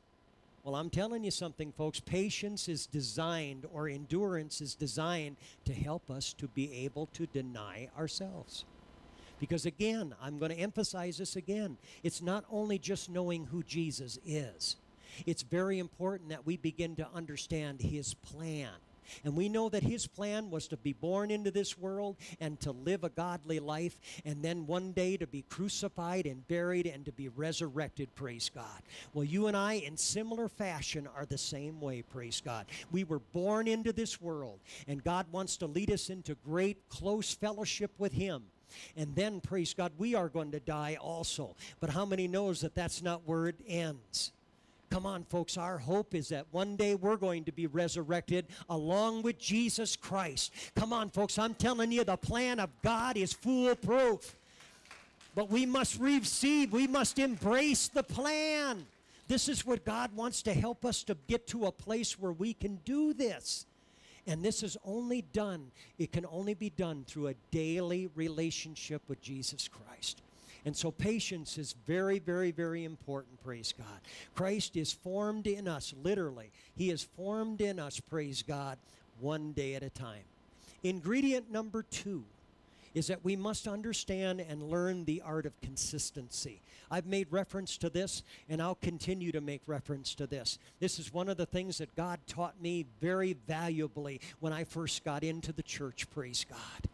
Well, I'm telling you something, folks. Patience is designed, or endurance is designed to help us to be able to deny ourselves. Because again, I'm going to emphasize this again. It's not only just knowing who Jesus is, it's very important that we begin to understand his plan. And we know that his plan was to be born into this world and to live a godly life, and then one day to be crucified and buried and to be resurrected, praise God. Well, you and I, in similar fashion, are the same way, praise God. We were born into this world, and God wants to lead us into great, close fellowship with him. And then, praise God, we are going to die also. But how many knows that that's not where it ends? Come on, folks, our hope is that one day we're going to be resurrected along with Jesus Christ. Come on, folks, I'm telling you, the plan of God is foolproof. But we must receive, we must embrace the plan. This is what God wants to help us to get to a place where we can do this. And this is only done, it can only be done through a daily relationship with Jesus Christ. And so patience is very, very, very important, praise God. Christ is formed in us, literally. He is formed in us, praise God, one day at a time. Ingredient number two is that we must understand and learn the art of consistency. I've made reference to this, and I'll continue to make reference to this. This is one of the things that God taught me very valuably when I first got into the church, praise God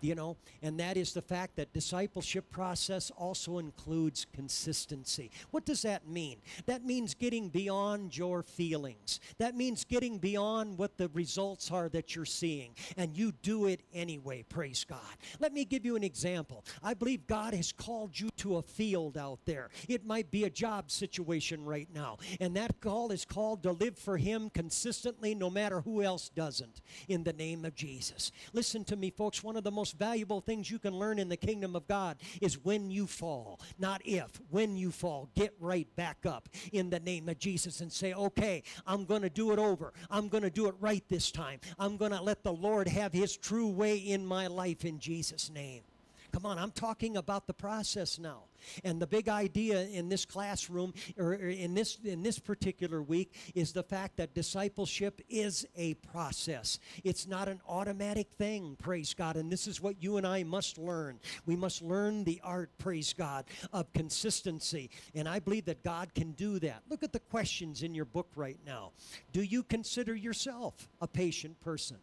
you know, and that is the fact that discipleship process also includes consistency. What does that mean? That means getting beyond your feelings. That means getting beyond what the results are that you're seeing, and you do it anyway, praise God. Let me give you an example. I believe God has called you to a field out there. It might be a job situation right now, and that call is called to live for Him consistently no matter who else doesn't, in the name of Jesus. Listen to me, folks, one of the most most valuable things you can learn in the kingdom of God is when you fall, not if. When you fall, get right back up in the name of Jesus and say, okay, I'm going to do it over. I'm going to do it right this time. I'm going to let the Lord have his true way in my life in Jesus' name. Come on, I'm talking about the process now. And the big idea in this classroom or in this in this particular week is the fact that discipleship is a process. It's not an automatic thing, praise God. And this is what you and I must learn. We must learn the art, praise God, of consistency. And I believe that God can do that. Look at the questions in your book right now. Do you consider yourself a patient person?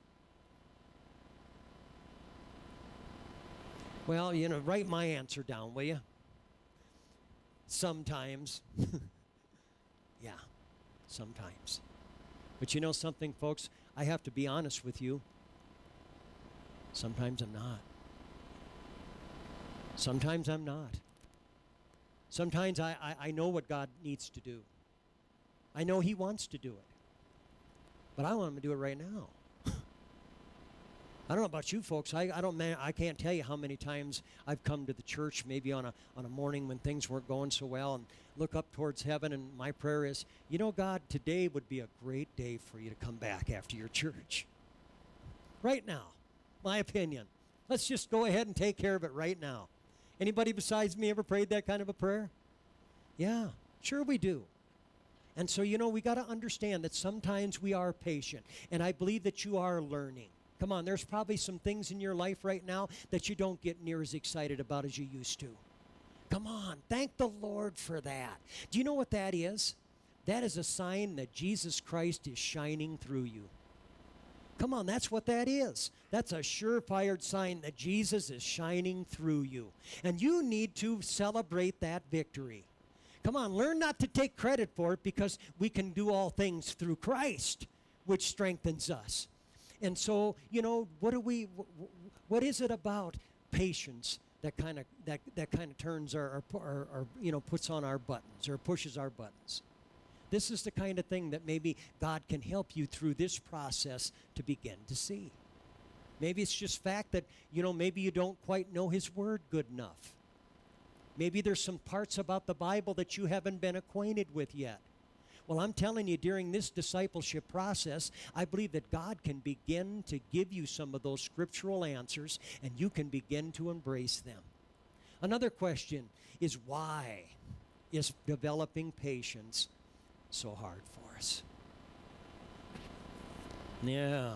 Well, you know, write my answer down, will you? Sometimes. yeah, sometimes. But you know something, folks? I have to be honest with you. Sometimes I'm not. Sometimes I'm not. Sometimes I, I, I, know what God needs to do. I know He wants to do it. But I want Him to do it right now. I don't know about you folks. I, I don't man, I can't tell you how many times I've come to the church, maybe on a on a morning when things weren't going so well, and look up towards heaven, and my prayer is, you know, God, today would be a great day for you to come back after your church. Right now, my opinion. Let's just go ahead and take care of it right now. Anybody besides me ever prayed that kind of a prayer? Yeah, sure we do. And so, you know, we got to understand that sometimes we are patient, and I believe that you are learning. Come on, there's probably some things in your life right now that you don't get near as excited about as you used to. Come on, thank the Lord for that. Do you know what that is? That is a sign that Jesus Christ is shining through you. Come on, that's what that is. That's a surefire sign that Jesus is shining through you. And you need to celebrate that victory. Come on, learn not to take credit for it because we can do all things through Christ, which strengthens us. And so, you know, what do we What is it about patience that kind of that, that kind of turns our, our, our, our you know puts on our buttons or pushes our buttons? This is the kind of thing that maybe God can help you through this process to begin to see. Maybe it's just fact that, you know, maybe you don't quite know His Word good enough. Maybe there's some parts about the Bible that you haven't been acquainted with yet. Well, I'm telling you, during this discipleship process, I believe that God can begin to give you some of those scriptural answers and you can begin to embrace them. Another question is why is developing patience so hard for us? Yeah.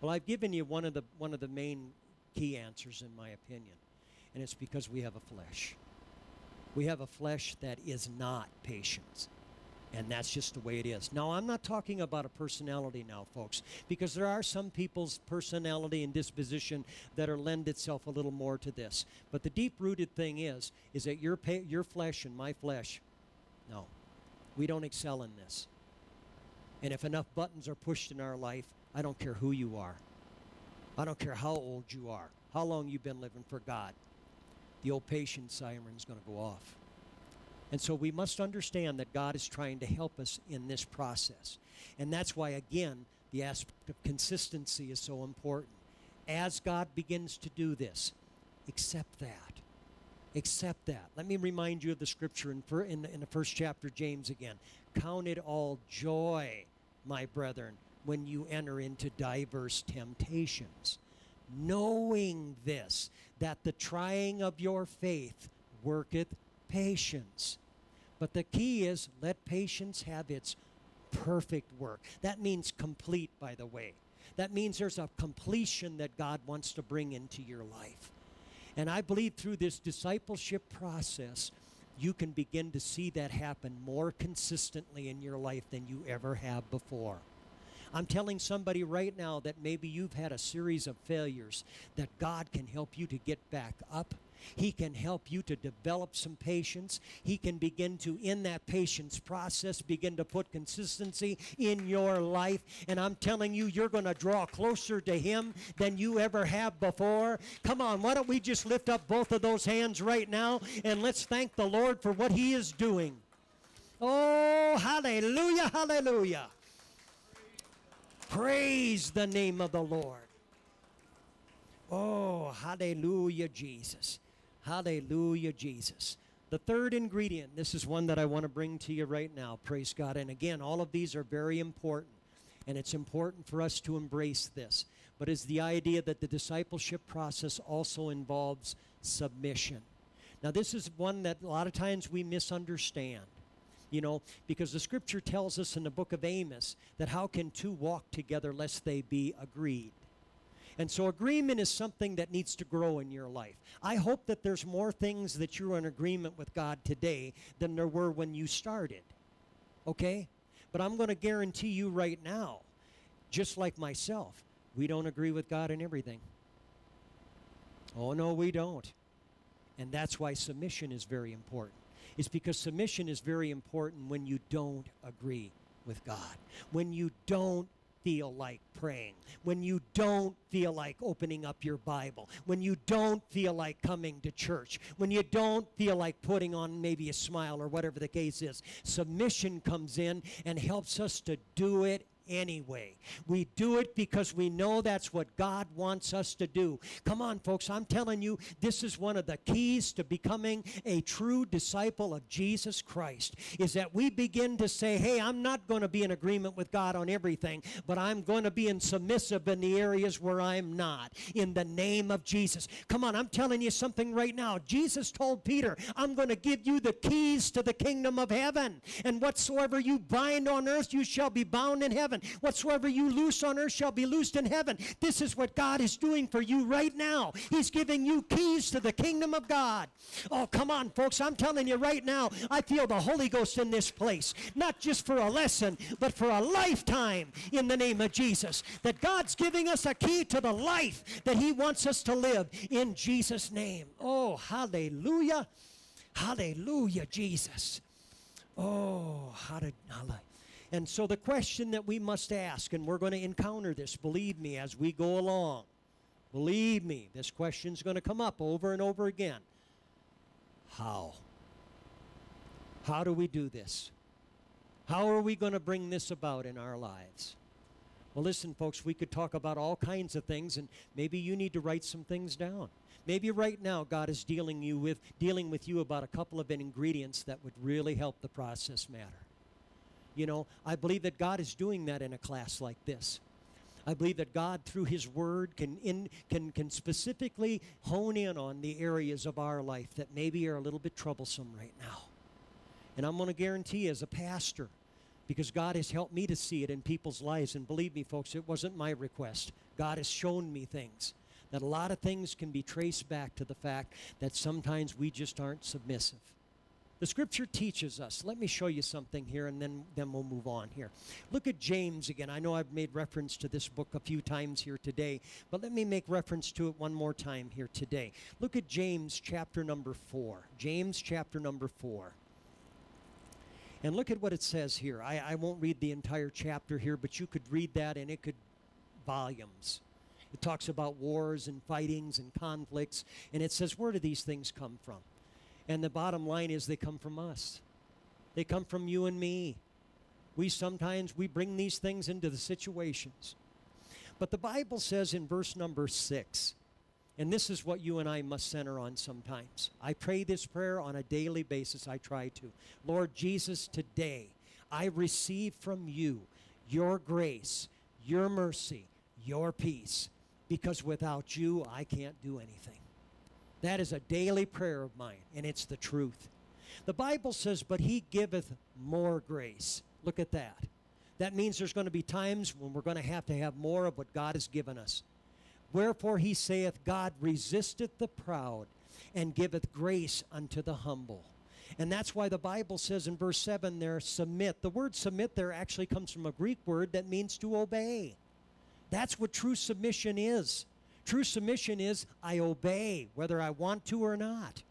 Well, I've given you one of the one of the main key answers in my opinion, and it's because we have a flesh. We have a flesh that is not patient. And that's just the way it is. Now, I'm not talking about a personality now, folks, because there are some people's personality and disposition that are lend itself a little more to this. But the deep-rooted thing is, is that your your flesh and my flesh, no, we don't excel in this. And if enough buttons are pushed in our life, I don't care who you are. I don't care how old you are, how long you've been living for God. The old patience siren's going to go off. And so we must understand that God is trying to help us in this process. And that's why, again, the aspect of consistency is so important. As God begins to do this, accept that. Accept that. Let me remind you of the scripture in, in, the, in the first chapter, James again. Count it all joy, my brethren, when you enter into diverse temptations, knowing this, that the trying of your faith worketh patience. But the key is let patience have its perfect work. That means complete, by the way. That means there's a completion that God wants to bring into your life. And I believe through this discipleship process, you can begin to see that happen more consistently in your life than you ever have before. I'm telling somebody right now that maybe you've had a series of failures, that God can help you to get back up. He can help you to develop some patience. He can begin to, in that patience process, begin to put consistency in your life. And I'm telling you, you're going to draw closer to Him than you ever have before. Come on, why don't we just lift up both of those hands right now and let's thank the Lord for what He is doing. Oh, hallelujah, hallelujah. Praise the name of the Lord. Oh, hallelujah, Jesus. Hallelujah, Jesus. The third ingredient, this is one that I want to bring to you right now. Praise God. And again, all of these are very important. And it's important for us to embrace this. But is the idea that the discipleship process also involves submission. Now, this is one that a lot of times we misunderstand you know, because the scripture tells us in the book of Amos that how can two walk together lest they be agreed? And so agreement is something that needs to grow in your life. I hope that there's more things that you're in agreement with God today than there were when you started. Okay? But I'm going to guarantee you right now, just like myself, we don't agree with God in everything. Oh, no, we don't. And that's why submission is very important It's because submission is very important when you don't agree with God, when you don't feel like praying, when you don't feel like opening up your Bible, when you don't feel like coming to church, when you don't feel like putting on maybe a smile or whatever the case is. Submission comes in and helps us to do it anyway. We do it because we know that's what God wants us to do. Come on, folks, I'm telling you, this is one of the keys to becoming a true disciple of Jesus Christ is that we begin to say, hey, I'm not going to be in agreement with God on everything, but I'm going to be in submissive in the areas where I'm not. In the name of Jesus. Come on, I'm telling you something right now. Jesus told Peter, I'm going to give you the keys to the kingdom of heaven. And whatsoever you bind on earth, you shall be bound in heaven heaven. Whatsoever you loose on earth shall be loosed in heaven. This is what God is doing for you right now. He's giving you keys to the kingdom of God. Oh, come on, folks. I'm telling you right now, I feel the Holy Ghost in this place. Not just for a lesson, but for a lifetime in the name of Jesus. That God's giving us a key to the life that He wants us to live in Jesus' name. Oh, hallelujah. Hallelujah, Jesus. Oh, hallelujah. And so the question that we must ask, and we're going to encounter this, believe me, as we go along, Believe me, this question's going to come up over and over again. How? How do we do this? How are we going to bring this about in our lives? Well, listen, folks, we could talk about all kinds of things, and maybe you need to write some things down. Maybe right now God is dealing you with dealing with you about a couple of ingredients that would really help the process matter. You know, I believe that God is doing that in a class like this. I believe that God, through His Word, can, in, can, can specifically hone in on the areas of our life that maybe are a little bit troublesome right now. And I'm going to guarantee, as a pastor, because God has helped me to see it in people's lives, and believe me, folks, it wasn't my request. God has shown me things that a lot of things can be traced back to the fact that sometimes we just aren't submissive. The scripture teaches us. Let me show you something here and then, then we'll move on here. Look at James again. I know I've made reference to this book a few times here today, but let me make reference to it one more time here today. Look at James chapter number 4. James chapter number 4. And look at what it says here. I, I won't read the entire chapter here, but you could read that and it could volumes. It talks about wars and fightings and conflicts, and it says, where do these things come from? And the bottom line is they come from us. They come from you and me. We sometimes we bring these things into the situations. But the Bible says in verse number 6, and this is what you and I must center on sometimes. I pray this prayer on a daily basis. I try to. Lord Jesus, today I receive from you your grace, your mercy, your peace, because without you I can't do anything. That is a daily prayer of mine, and it's the truth. The Bible says, But he giveth more grace. Look at that. That means there's going to be times when we're going to have to have more of what God has given us. Wherefore he saith, God resisteth the proud and giveth grace unto the humble. And that's why the Bible says in verse 7 there, submit. The word submit there actually comes from a Greek word that means to obey. That's what true submission is. True submission is I obey whether I want to or not.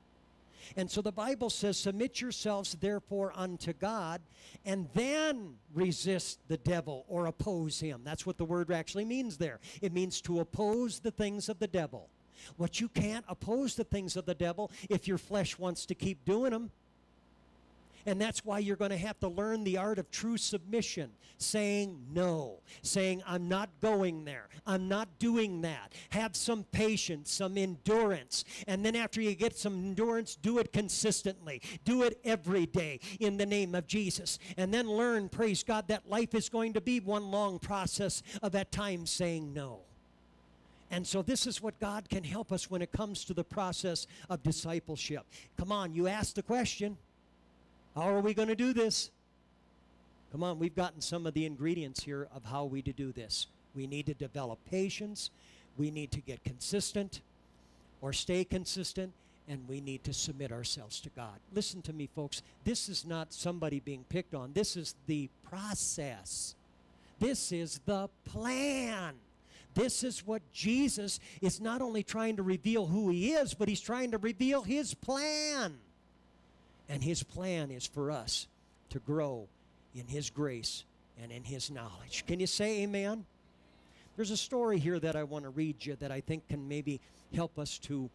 And so the Bible says, Submit yourselves therefore unto God, and then resist the devil or oppose him. That's what the word actually means there. It means to oppose the things of the devil. What you can't oppose the things of the devil if your flesh wants to keep doing them. And that's why you're going to have to learn the art of true submission, saying no, saying, I'm not going there, I'm not doing that. Have some patience, some endurance. And then after you get some endurance, do it consistently, do it every day in the name of Jesus. And then learn, praise God, that life is going to be one long process of at times saying no. And so, this is what God can help us when it comes to the process of discipleship. Come on, you ask the question how are we going to do this? Come on, we've gotten some of the ingredients here of how we to do this. We need to develop patience. We need to get consistent or stay consistent and we need to submit ourselves to God. Listen to me, folks. This is not somebody being picked on. This is the process. This is the plan. This is what Jesus is not only trying to reveal who he is, but he's trying to reveal his plan. And His plan is for us to grow in His grace and in His knowledge. Can you say amen? There's a story here that I want to read you that I think can maybe help us to,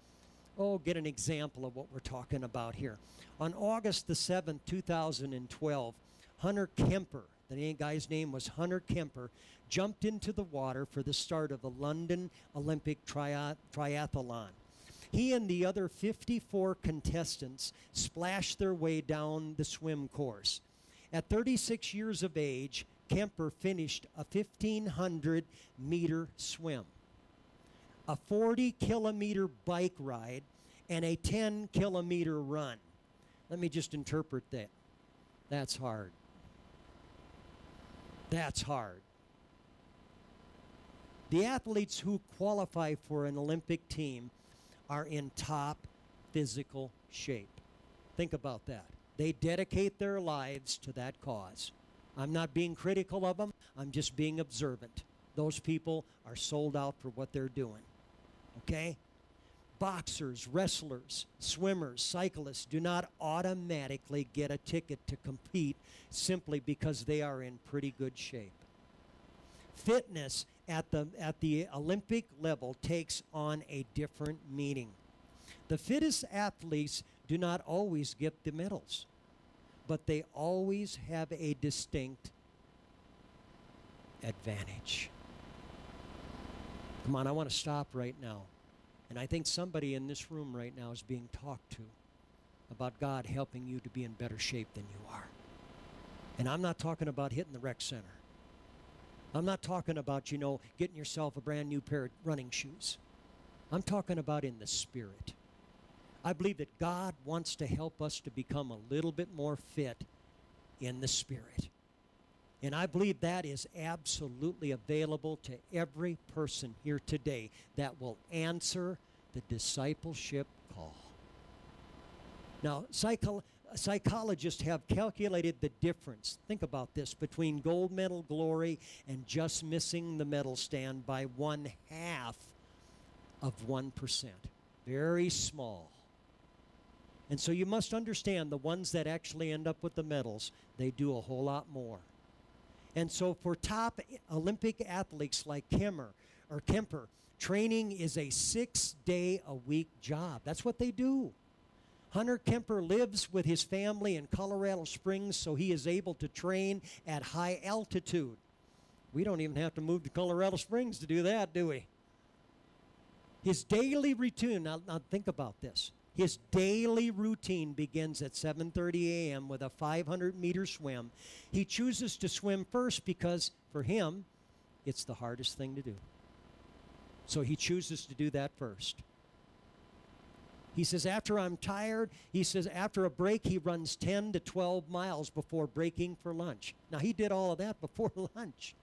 oh, get an example of what we're talking about here. On August the 7th, 2012, Hunter Kemper, the guy's name was Hunter Kemper, jumped into the water for the start of the London Olympic triathlon. He and the other 54 contestants splashed their way down the swim course. At 36 years of age, Kemper finished a 1,500 meter swim, a 40 kilometer bike ride, and a 10 kilometer run. Let me just interpret that. That's hard. That's hard. The athletes who qualify for an Olympic team are in top physical shape. Think about that. They dedicate their lives to that cause. I'm not being critical of them, I'm just being observant. Those people are sold out for what they're doing. Okay? Boxers, wrestlers, swimmers, cyclists do not automatically get a ticket to compete simply because they are in pretty good shape. Fitness at the, at the Olympic level takes on a different meaning. The fittest athletes do not always get the medals, but they always have a distinct advantage. Come on, I want to stop right now. And I think somebody in this room right now is being talked to about God helping you to be in better shape than you are. And I'm not talking about hitting the rec center. I'm not talking about, you know, getting yourself a brand new pair of running shoes. I'm talking about in the spirit. I believe that God wants to help us to become a little bit more fit in the spirit. And I believe that is absolutely available to every person here today that will answer the discipleship call. Now, psycho- psychologists have calculated the difference, think about this, between gold medal glory and just missing the medal stand by one half of 1%. Very small. And so you must understand the ones that actually end up with the medals, they do a whole lot more. And so for top Olympic athletes like Kemmer or Kemper, training is a six day a week job. That's what they do. Hunter Kemper lives with his family in Colorado Springs, so he is able to train at high altitude. We don't even have to move to Colorado Springs to do that, do we? His daily routine, now, now think about this. His daily routine begins at 7:30 a.m. with a 500 meter swim. He chooses to swim first because for him, it's the hardest thing to do. So he chooses to do that first. He says, after I'm tired, he says, after a break, he runs 10 to 12 miles before breaking for lunch. Now, he did all of that before lunch.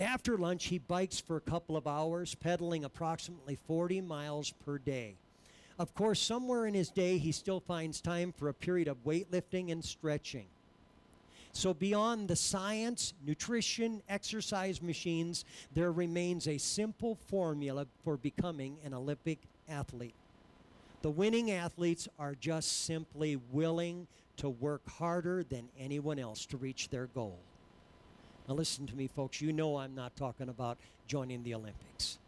After lunch, he bikes for a couple of hours, pedaling approximately 40 miles per day. Of course, somewhere in his day, he still finds time for a period of weightlifting and stretching. So, beyond the science, nutrition, exercise machines, there remains a simple formula for becoming an Olympic athlete. The winning athletes are just simply willing to work harder than anyone else to reach their goal. Now, listen to me, folks. You know I'm not talking about joining the Olympics.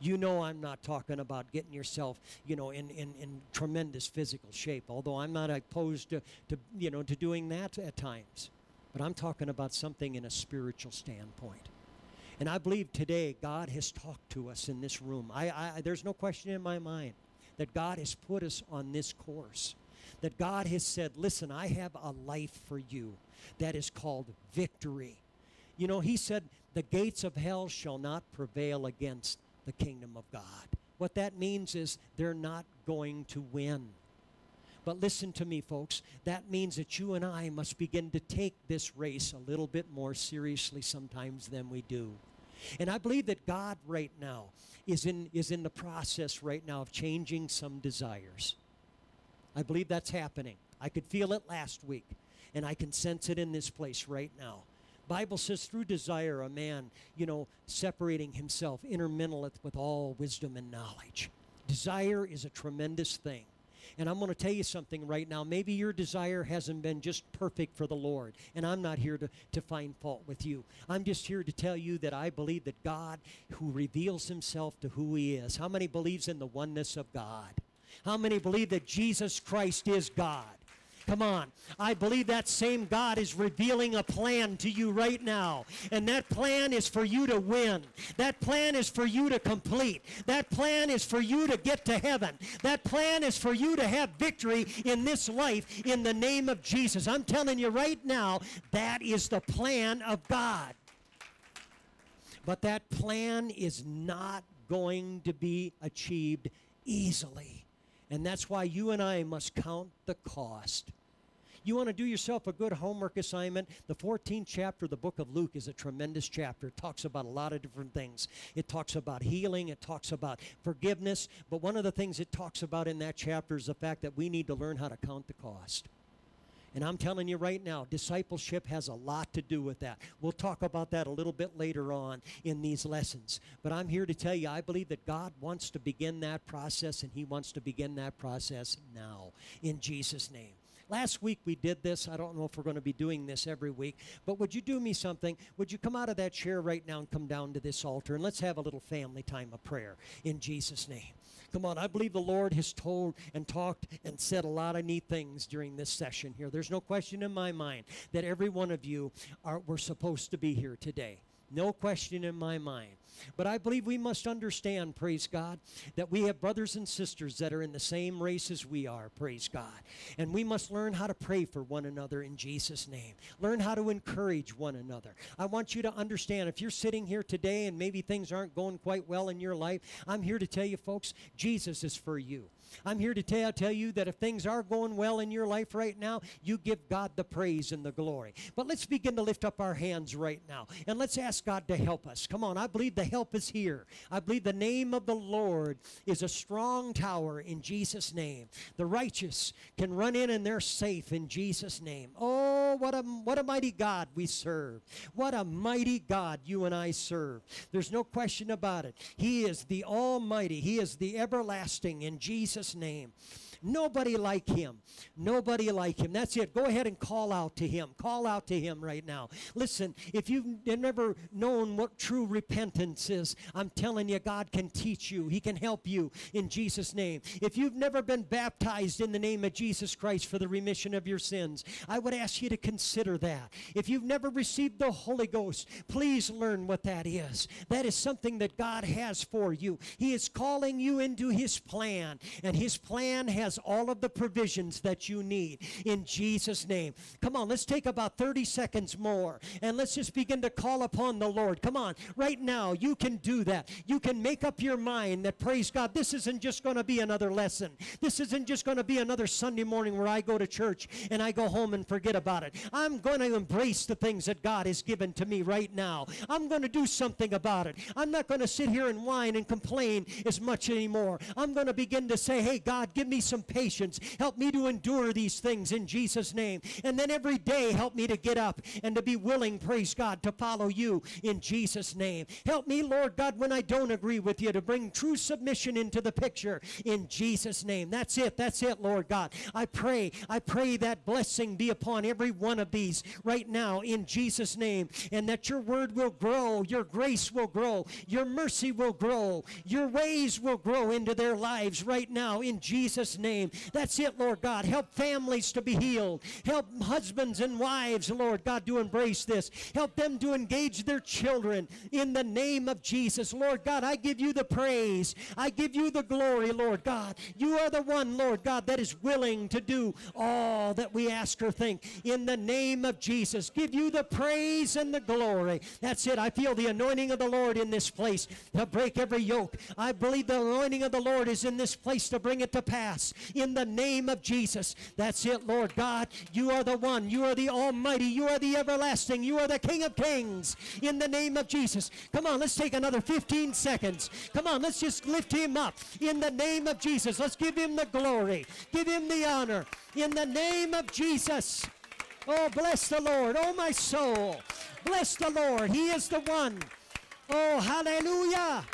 You know I'm not talking about getting yourself, you know, in, in, in tremendous physical shape, although I'm not opposed to, to, you know, to doing that at times. But I'm talking about something in a spiritual standpoint. And I believe today God has talked to us in this room. I, I, there's no question in my mind that God has put us on this course. That God has said, listen, I have a life for you that is called victory. You know, He said, the gates of hell shall not prevail against the kingdom of God. What that means is they're not going to win. But listen to me, folks. That means that you and I must begin to take this race a little bit more seriously sometimes than we do. And I believe that God right now is in, is in the process right now of changing some desires. I believe that's happening. I could feel it last week, and I can sense it in this place right now. Bible says through desire a man, you know, separating himself intermingleth with all wisdom and knowledge. Desire is a tremendous thing. And I'm going to tell you something right now. Maybe your desire hasn't been just perfect for the Lord. And I'm not here to, to find fault with you. I'm just here to tell you that I believe that God, who reveals himself to who he is, how many believes in the oneness of God? How many believe that Jesus Christ is God? Come on. I believe that same God is revealing a plan to you right now. And that plan is for you to win. That plan is for you to complete. That plan is for you to get to heaven. That plan is for you to have victory in this life in the name of Jesus. I'm telling you right now, that is the plan of God. But that plan is not going to be achieved easily. And that's why you and I must count the cost. You want to do yourself a good homework assignment? The 14th chapter of the book of Luke is a tremendous chapter. It talks about a lot of different things. It talks about healing, it talks about forgiveness, but one of the things it talks about in that chapter is the fact that we need to learn how to count the cost. And I'm telling you right now, discipleship has a lot to do with that. We'll talk about that a little bit later on in these lessons. But I'm here to tell you, I believe that God wants to begin that process, and He wants to begin that process now in Jesus' name. Last week we did this. I don't know if we're going to be doing this every week, but would you do me something? Would you come out of that chair right now and come down to this altar and let's have a little family time of prayer in Jesus' name. Come on, I believe the Lord has told and talked and said a lot of neat things during this session here. There's no question in my mind that every one of you are we're supposed to be here today. No question in my mind. But I believe we must understand, praise God, that we have brothers and sisters that are in the same race as we are, praise God. And we must learn how to pray for one another in Jesus' name. Learn how to encourage one another. I want you to understand if you're sitting here today and maybe things aren't going quite well in your life, I'm here to tell you, folks, Jesus is for you. I'm here to tell, tell you that if things are going well in your life right now, you give God the praise and the glory. But let's begin to lift up our hands right now and let's ask God to help us. Come on, I believe the help is here. I believe the name of the Lord is a strong tower in Jesus' name. The righteous can run in and they're safe in Jesus' name. Oh, what a, what a mighty God we serve. What a mighty God you and I serve. There's no question about it. He is the Almighty, He is the everlasting in Jesus' name. Nobody like him. Nobody like him. That's it. Go ahead and call out to him. Call out to him right now. Listen, if you've never known what true repentance is, I'm telling you, God can teach you. He can help you in Jesus' name. If you've never been baptized in the name of Jesus Christ for the remission of your sins, I would ask you to consider that. If you've never received the Holy Ghost, please learn what that is. That is something that God has for you. He is calling you into His plan, and His plan has has all of the provisions that you need in Jesus' name. Come on, let's take about 30 seconds more and let's just begin to call upon the Lord. Come on, right now, you can do that. You can make up your mind that, praise God, this isn't just going to be another lesson. This isn't just going to be another Sunday morning where I go to church and I go home and forget about it. I'm going to embrace the things that God has given to me right now. I'm going to do something about it. I'm not going to sit here and whine and complain as much anymore. I'm going to begin to say, hey, God, give me some some patience. Help me to endure these things in Jesus' name. And then every day, help me to get up and to be willing, praise God, to follow you in Jesus' name. Help me, Lord God, when I don't agree with you, to bring true submission into the picture in Jesus' name. That's it. That's it, Lord God. I pray, I pray that blessing be upon every one of these right now in Jesus' name, and that your word will grow, your grace will grow, your mercy will grow, your ways will grow into their lives right now in Jesus' name name. That's it, Lord God. Help families to be healed. Help husbands and wives, Lord God, to embrace this. Help them to engage their children in the name of Jesus. Lord God, I give you the praise. I give you the glory, Lord God. You are the one, Lord God, that is willing to do all that we ask or think. In the name of Jesus, give you the praise and the glory. That's it. I feel the anointing of the Lord in this place to break every yoke. I believe the anointing of the Lord is in this place to bring it to pass in the name of Jesus. That's it, Lord God. You are the one. You are the Almighty. You are the everlasting. You are the King of Kings in the name of Jesus. Come on, let's take another 15 seconds. Come on, let's just lift him up in the name of Jesus. Let's give him the glory, give him the honor in the name of Jesus. Oh, bless the Lord. Oh, my soul. Bless the Lord. He is the one. Oh, hallelujah.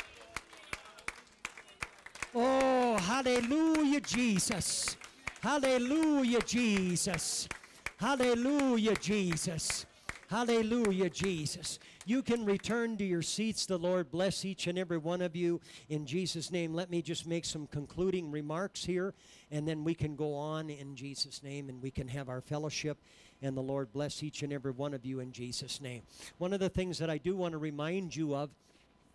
Oh, hallelujah, Jesus. Hallelujah, Jesus. Hallelujah, Jesus. Hallelujah, Jesus. You can return to your seats. The Lord bless each and every one of you. In Jesus' name, let me just make some concluding remarks here, and then we can go on in Jesus' name and we can have our fellowship. And the Lord bless each and every one of you in Jesus' name. One of the things that I do want to remind you of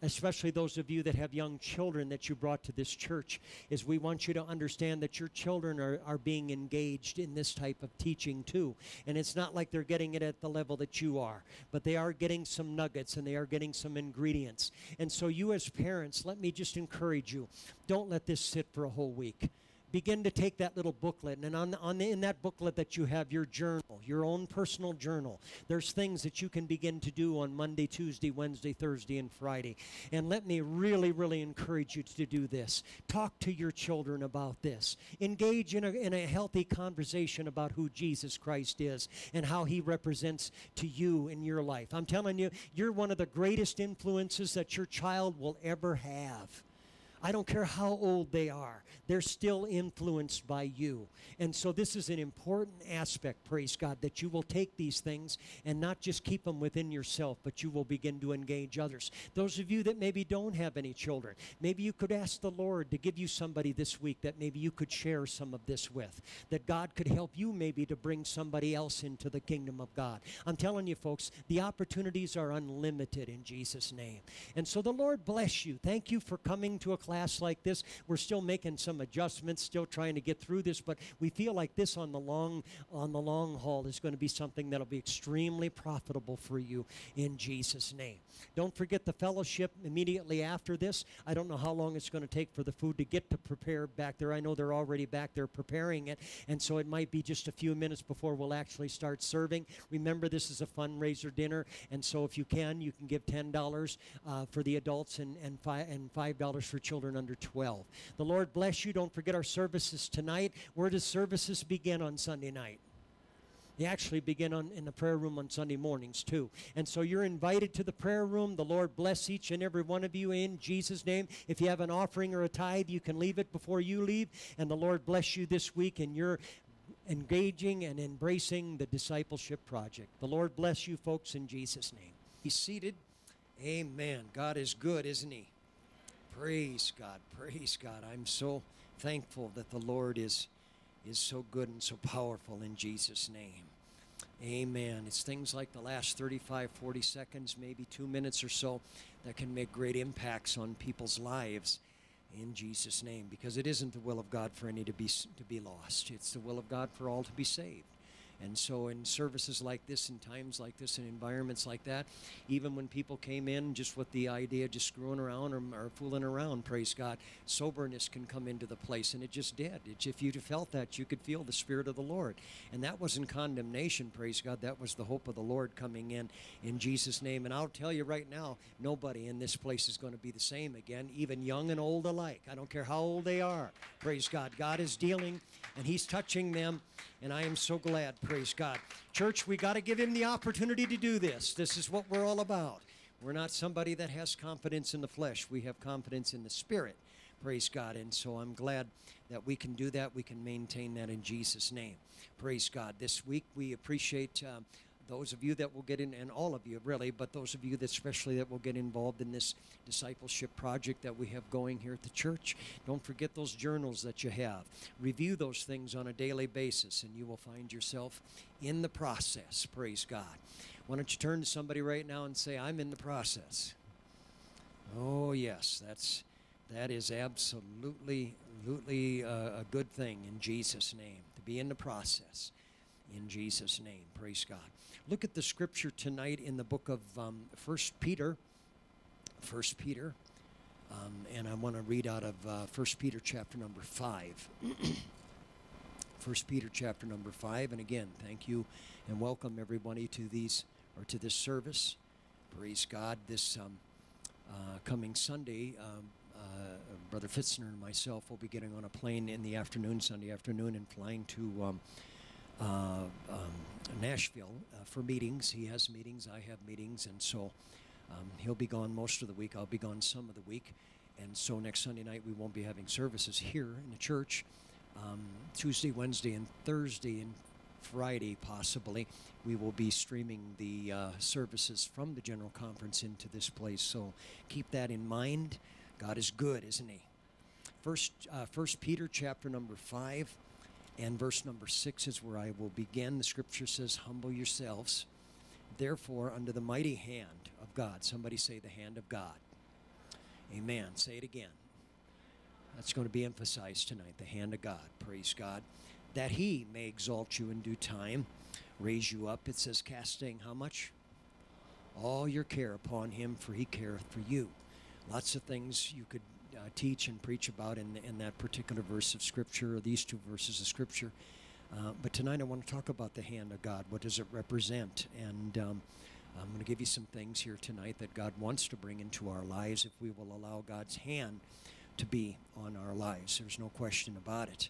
especially those of you that have young children that you brought to this church, is we want you to understand that your children are, are being engaged in this type of teaching too. And it's not like they're getting it at the level that you are, but they are getting some nuggets and they are getting some ingredients. And so, you as parents, let me just encourage you don't let this sit for a whole week begin to take that little booklet and on, on the, in that booklet that you have your journal your own personal journal there's things that you can begin to do on monday tuesday wednesday thursday and friday. And let me really really encourage you to do this. Talk to your children about this. Engage in a, in a healthy conversation about who jesus christ is and how he represents to you in your life. I'm telling you you're one of the greatest influences that your child will ever have I don't care how old they are, they're still influenced by you. And so, this is an important aspect, praise God, that you will take these things and not just keep them within yourself, but you will begin to engage others. Those of you that maybe don't have any children, maybe you could ask the Lord to give you somebody this week that maybe you could share some of this with, that God could help you maybe to bring somebody else into the kingdom of God. I'm telling you, folks, the opportunities are unlimited in Jesus' name. And so, the Lord bless you. Thank you for coming to a class like this. We're still making some adjustments, still trying to get through this, but we feel like this on the long on the long haul is going to be something that'll be extremely profitable for you in Jesus name. Don't forget the fellowship immediately after this. I don't know how long it's going to take for the food to get to prepare back there. I know they're already back there preparing it, and so it might be just a few minutes before we'll actually start serving. Remember, this is a fundraiser dinner, and so if you can, you can give $10 uh, for the adults and, and, fi- and $5 for children under 12. The Lord bless you. Don't forget our services tonight. Where does services begin on Sunday night? They actually begin on, in the prayer room on Sunday mornings, too. And so you're invited to the prayer room. The Lord bless each and every one of you in Jesus' name. If you have an offering or a tithe, you can leave it before you leave. And the Lord bless you this week in your engaging and embracing the discipleship project. The Lord bless you, folks, in Jesus' name. Be seated. Amen. God is good, isn't He? Praise God. Praise God. I'm so thankful that the Lord is is so good and so powerful in Jesus' name. Amen. It's things like the last 35, 40 seconds, maybe two minutes or so, that can make great impacts on people's lives in Jesus' name because it isn't the will of God for any to be, to be lost. It's the will of God for all to be saved. And so, in services like this, in times like this, in environments like that, even when people came in just with the idea of just screwing around or, or fooling around, praise God, soberness can come into the place. And it just did. It, if you'd felt that, you could feel the Spirit of the Lord. And that wasn't condemnation, praise God. That was the hope of the Lord coming in in Jesus' name. And I'll tell you right now, nobody in this place is going to be the same again, even young and old alike. I don't care how old they are. Praise God. God is dealing and He's touching them. And I am so glad. Praise God. Church, we got to give him the opportunity to do this. This is what we're all about. We're not somebody that has confidence in the flesh, we have confidence in the spirit. Praise God. And so I'm glad that we can do that. We can maintain that in Jesus' name. Praise God. This week we appreciate. Um, those of you that will get in, and all of you really, but those of you that especially that will get involved in this discipleship project that we have going here at the church, don't forget those journals that you have. Review those things on a daily basis, and you will find yourself in the process. Praise God. Why don't you turn to somebody right now and say, I'm in the process? Oh, yes, that's that is absolutely, absolutely uh, a good thing in Jesus' name to be in the process. In Jesus' name, praise God look at the scripture tonight in the book of um, First Peter. First Peter, um, and I want to read out of uh, First Peter chapter number five. First Peter chapter number five, and again, thank you and welcome everybody to these or to this service. Praise God! This um, uh, coming Sunday, um, uh, Brother Fitzner and myself will be getting on a plane in the afternoon, Sunday afternoon, and flying to uh, um, Nashville uh, for meetings. He has meetings, I have meetings, and so um, he'll be gone most of the week. I'll be gone some of the week. And so next Sunday night, we won't be having services here in the church. Um, Tuesday, Wednesday, and Thursday, and Friday, possibly, we will be streaming the uh, services from the General Conference into this place. So keep that in mind. God is good, isn't He? First, uh, First Peter chapter number five. And verse number six is where I will begin. The scripture says, Humble yourselves, therefore, under the mighty hand of God. Somebody say, The hand of God. Amen. Say it again. That's going to be emphasized tonight. The hand of God. Praise God. That He may exalt you in due time, raise you up. It says, casting how much? All your care upon Him, for He careth for you. Lots of things you could uh, teach and preach about in, in that particular verse of Scripture, or these two verses of Scripture. Uh, but tonight I want to talk about the hand of God. What does it represent? And um, I'm going to give you some things here tonight that God wants to bring into our lives if we will allow God's hand to be on our lives. There's no question about it.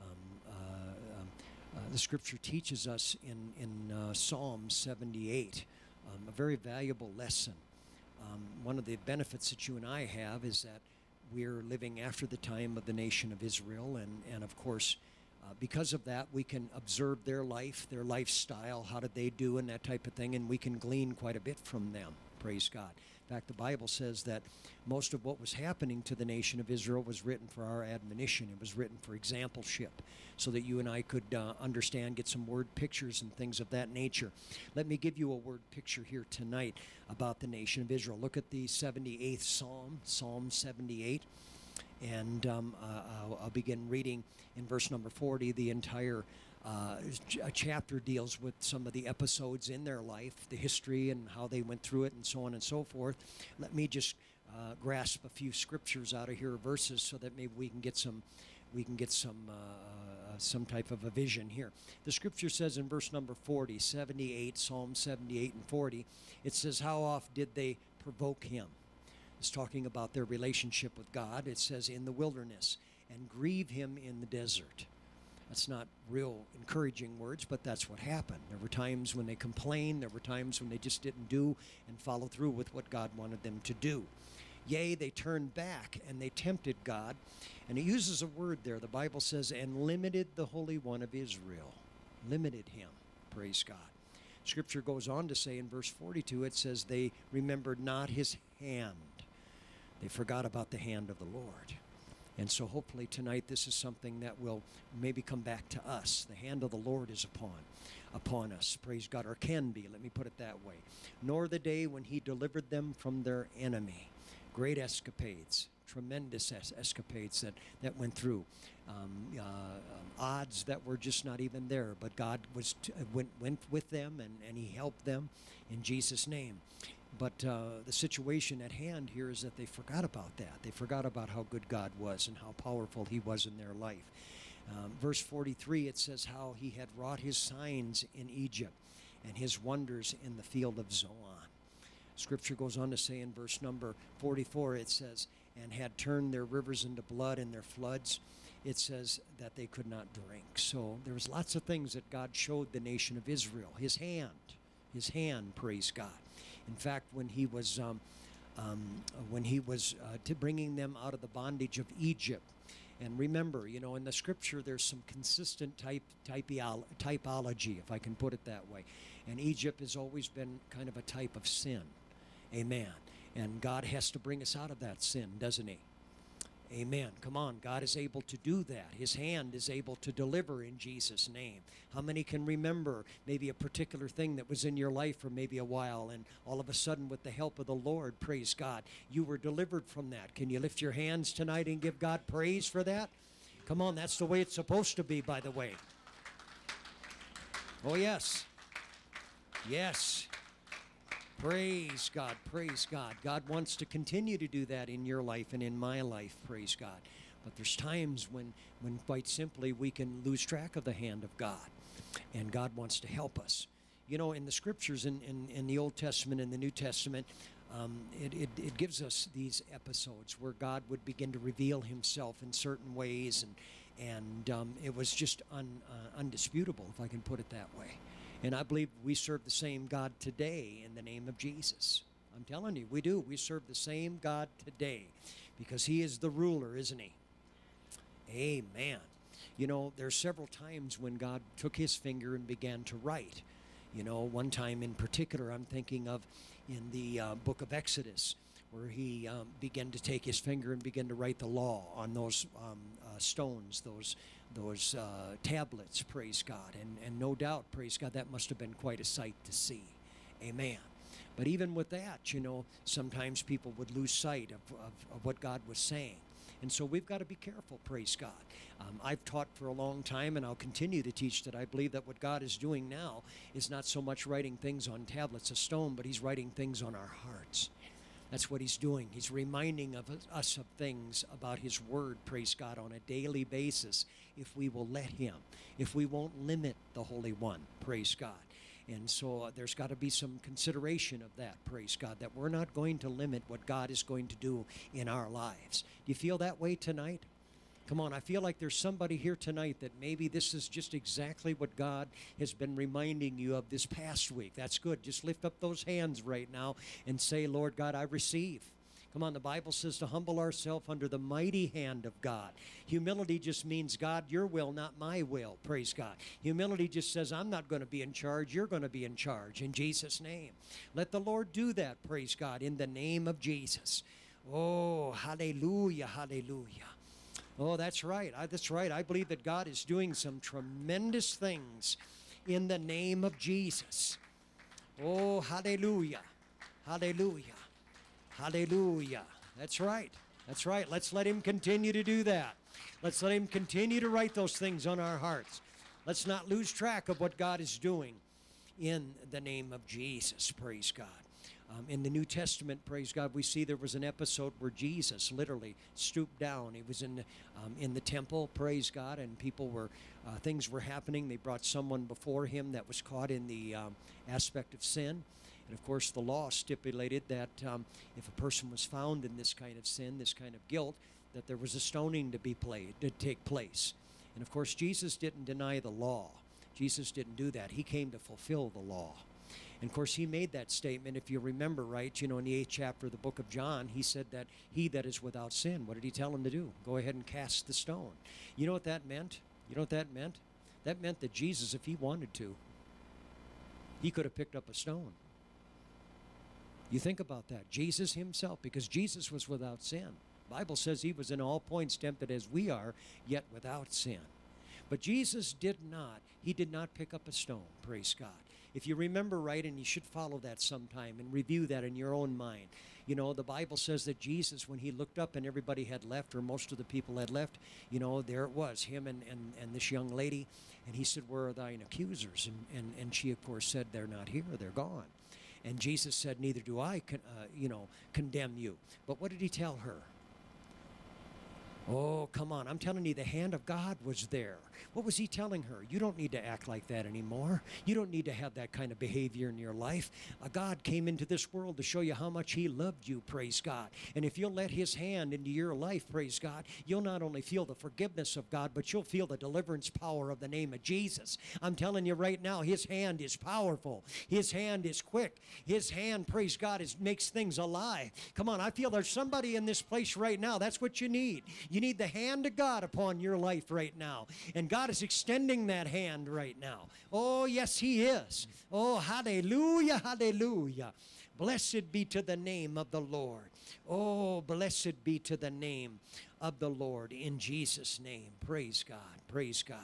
Um, uh, um, uh, the Scripture teaches us in, in uh, Psalm 78 um, a very valuable lesson. Um, one of the benefits that you and I have is that we're living after the time of the nation of Israel, and, and of course, uh, because of that, we can observe their life, their lifestyle, how did they do, and that type of thing, and we can glean quite a bit from them. Praise God. In fact, the Bible says that most of what was happening to the nation of Israel was written for our admonition. It was written for exampleship, so that you and I could uh, understand, get some word pictures and things of that nature. Let me give you a word picture here tonight about the nation of Israel. Look at the 78th Psalm, Psalm 78. And um, uh, I'll, I'll begin reading in verse number 40. The entire uh, a chapter deals with some of the episodes in their life, the history and how they went through it, and so on and so forth. Let me just uh, grasp a few scriptures out of here, verses, so that maybe we can get some, we can get some, uh, uh some type of a vision here. The scripture says in verse number 40, 78, Psalm 78 and 40, it says, "How oft did they provoke him?" It's talking about their relationship with God. It says, "In the wilderness." And grieve him in the desert. That's not real encouraging words, but that's what happened. There were times when they complained, there were times when they just didn't do and follow through with what God wanted them to do. Yea, they turned back and they tempted God. And he uses a word there. The Bible says, and limited the Holy One of Israel. Limited him. Praise God. Scripture goes on to say in verse 42, it says, they remembered not his hand. They forgot about the hand of the Lord. And so hopefully tonight this is something that will maybe come back to us. The hand of the Lord is upon upon us. Praise God, or can be, let me put it that way. Nor the day when he delivered them from their enemy. Great escapades, tremendous es- escapades that, that went through. Um, uh, odds that were just not even there, but God was t- went, went with them and, and he helped them in Jesus' name. But uh, the situation at hand here is that they forgot about that. They forgot about how good God was and how powerful He was in their life. Um, verse 43, it says how He had wrought His signs in Egypt and His wonders in the field of Zoan. Scripture goes on to say in verse number 44, it says, and had turned their rivers into blood and their floods. It says that they could not drink. So there was lots of things that God showed the nation of Israel. His hand, His hand, praise God. In fact, when he was um, um, when he was uh, bringing them out of the bondage of Egypt. And remember, you know, in the scripture, there's some consistent type, typology, if I can put it that way. And Egypt has always been kind of a type of sin. Amen. And God has to bring us out of that sin, doesn't He? Amen. Come on. God is able to do that. His hand is able to deliver in Jesus' name. How many can remember maybe a particular thing that was in your life for maybe a while, and all of a sudden, with the help of the Lord, praise God, you were delivered from that? Can you lift your hands tonight and give God praise for that? Come on. That's the way it's supposed to be, by the way. Oh, yes. Yes. Praise God, praise God. God wants to continue to do that in your life and in my life, praise God. But there's times when, when quite simply we can lose track of the hand of God, and God wants to help us. You know, in the scriptures, in, in, in the Old Testament and the New Testament, um, it, it, it, gives us these episodes where God would begin to reveal himself in certain ways, and, and um, it was just un, uh, undisputable, if I can put it that way. And I believe we serve the same God today in the name of Jesus. I'm telling you, we do. We serve the same God today because He is the ruler, isn't He? Amen. You know, there's several times when God took His finger and began to write. You know, one time in particular, I'm thinking of in the uh, book of Exodus, where He um, began to take His finger and begin to write the law on those um, uh, stones, those those uh, tablets, praise God. And, and no doubt, praise God, that must have been quite a sight to see. Amen. But even with that, you know, sometimes people would lose sight of, of, of what God was saying. And so we've got to be careful, praise God. Um, I've taught for a long time, and I'll continue to teach that I believe that what God is doing now is not so much writing things on tablets of stone, but He's writing things on our hearts. That's what he's doing. He's reminding of us of things about his word, praise God, on a daily basis if we will let him, if we won't limit the Holy One, praise God. And so uh, there's got to be some consideration of that, praise God, that we're not going to limit what God is going to do in our lives. Do you feel that way tonight? Come on, I feel like there's somebody here tonight that maybe this is just exactly what God has been reminding you of this past week. That's good. Just lift up those hands right now and say, Lord God, I receive. Come on, the Bible says to humble ourselves under the mighty hand of God. Humility just means, God, your will, not my will. Praise God. Humility just says, I'm not going to be in charge. You're going to be in charge in Jesus' name. Let the Lord do that, praise God, in the name of Jesus. Oh, hallelujah, hallelujah. Oh, that's right. I, that's right. I believe that God is doing some tremendous things in the name of Jesus. Oh, hallelujah. Hallelujah. Hallelujah. That's right. That's right. Let's let Him continue to do that. Let's let Him continue to write those things on our hearts. Let's not lose track of what God is doing in the name of Jesus. Praise God. Um, in the New Testament, praise God, we see there was an episode where Jesus literally stooped down. He was in um, in the temple, praise God, and people were uh, things were happening. They brought someone before him that was caught in the um, aspect of sin. And of course, the law stipulated that um, if a person was found in this kind of sin, this kind of guilt, that there was a stoning to be played to take place. And of course, Jesus didn't deny the law. Jesus didn't do that. He came to fulfill the law. And of course, he made that statement, if you remember right, you know, in the eighth chapter of the book of John, he said that he that is without sin, what did he tell him to do? Go ahead and cast the stone. You know what that meant? You know what that meant? That meant that Jesus, if he wanted to, he could have picked up a stone. You think about that. Jesus himself, because Jesus was without sin. Bible says he was in all points tempted as we are, yet without sin. But Jesus did not. He did not pick up a stone, praise God. If you remember right, and you should follow that sometime and review that in your own mind. You know, the Bible says that Jesus, when he looked up and everybody had left, or most of the people had left, you know, there it was, him and, and, and this young lady. And he said, Where are thine accusers? And, and, and she, of course, said, They're not here, they're gone. And Jesus said, Neither do I, con- uh, you know, condemn you. But what did he tell her? Oh, come on. I'm telling you, the hand of God was there. What was he telling her? You don't need to act like that anymore. You don't need to have that kind of behavior in your life. A God came into this world to show you how much he loved you, praise God. And if you'll let his hand into your life, praise God, you'll not only feel the forgiveness of God, but you'll feel the deliverance power of the name of Jesus. I'm telling you right now, his hand is powerful. His hand is quick. His hand, praise God, is makes things alive. Come on, I feel there's somebody in this place right now. That's what you need. You need the hand of God upon your life right now. And God is extending that hand right now. Oh, yes, He is. Oh, hallelujah, hallelujah. Blessed be to the name of the Lord. Oh, blessed be to the name of the Lord in Jesus' name. Praise God. Praise God.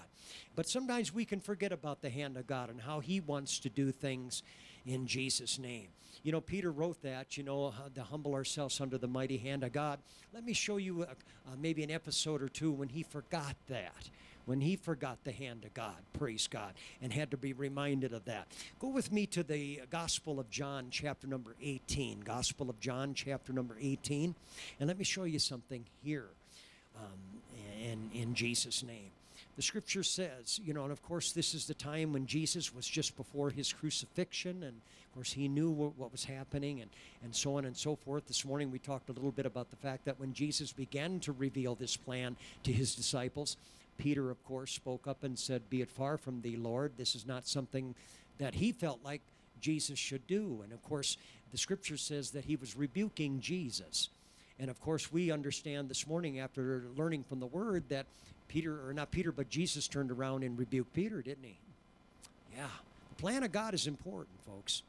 But sometimes we can forget about the hand of God and how He wants to do things in Jesus' name. You know, Peter wrote that, you know, to humble ourselves under the mighty hand of God. Let me show you a, uh, maybe an episode or two when he forgot that. When he forgot the hand of God, praise God, and had to be reminded of that. Go with me to the Gospel of John, chapter number 18. Gospel of John, chapter number 18. And let me show you something here um, in, in Jesus' name the scripture says, you know, and of course, this is the time when Jesus was just before his crucifixion, and course, he knew what, was happening, and, and so on and so forth. This morning, we talked a little bit about the fact that when Jesus began to reveal this plan to his disciples, Peter, of course, spoke up and said, Be it far from thee, Lord. This is not something that he felt like Jesus should do. And of course, the scripture says that he was rebuking Jesus. And of course, we understand this morning after learning from the word that Peter, or not Peter, but Jesus turned around and rebuked Peter, didn't he? Yeah. The plan of God is important, folks.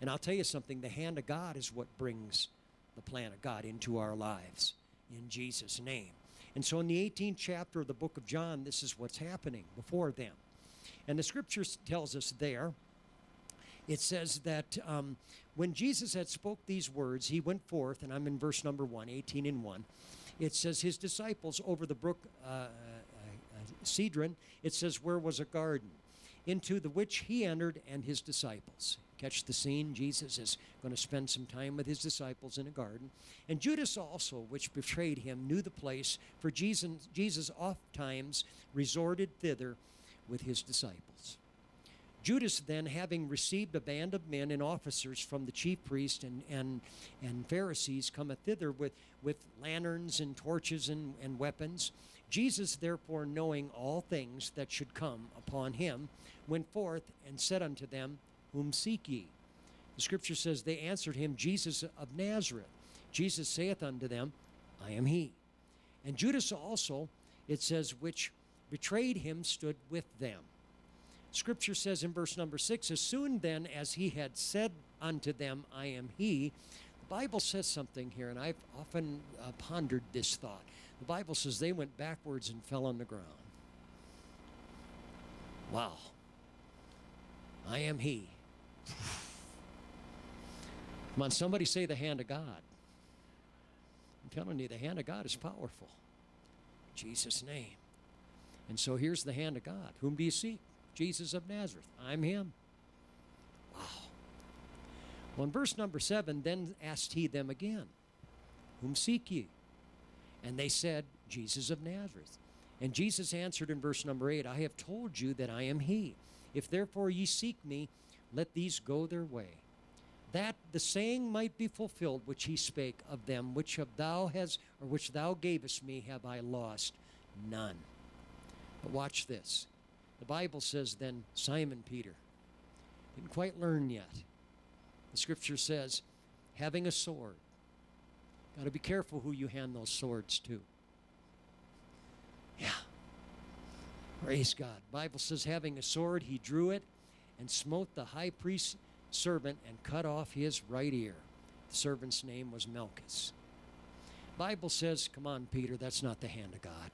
And I'll tell you something the hand of God is what brings the plan of God into our lives in Jesus' name. And so in the 18th chapter of the book of John, this is what's happening before them. And the scripture tells us there, it says that um, when Jesus had spoke these words, he went forth, and I'm in verse number 1, 18 and 1. It says his disciples over the brook uh, Cedron, it says, where was a garden, into the which he entered and his disciples. Catch the scene. Jesus is going to spend some time with his disciples in a garden. And Judas also, which betrayed him, knew the place, for Jesus, Jesus oft times resorted thither with his disciples. Judas then, having received a band of men and officers from the chief priest and, and, and Pharisees, cometh thither with, with lanterns and torches and, and weapons. Jesus, therefore, knowing all things that should come upon him, went forth and said unto them, Whom seek ye? The scripture says, They answered him, Jesus of Nazareth. Jesus saith unto them, I am he. And Judas also, it says, which betrayed him, stood with them. Scripture says in verse number six, As soon then as he had said unto them, I am he, the Bible says something here, and I've often uh, pondered this thought. The Bible says they went backwards and fell on the ground. Wow. I am he. Come on, somebody say the hand of God. I'm telling you, the hand of God is powerful. In Jesus' name. And so here's the hand of God. Whom do you seek? Jesus of Nazareth. I'm him. Wow. Well, in verse number seven, then asked he them again, Whom seek ye? And they said, Jesus of Nazareth. And Jesus answered in verse number eight, I have told you that I am he. If therefore ye seek me, let these go their way. That the saying might be fulfilled which he spake of them, which of thou has or which thou gavest me, have I lost none. But watch this. The Bible says then Simon Peter didn't quite learn yet. The scripture says, having a sword. Got to be careful who you hand those swords to. Yeah. Praise God. Bible says having a sword, he drew it and smote the high priest's servant and cut off his right ear. The servant's name was Malchus. Bible says, come on, Peter, that's not the hand of God.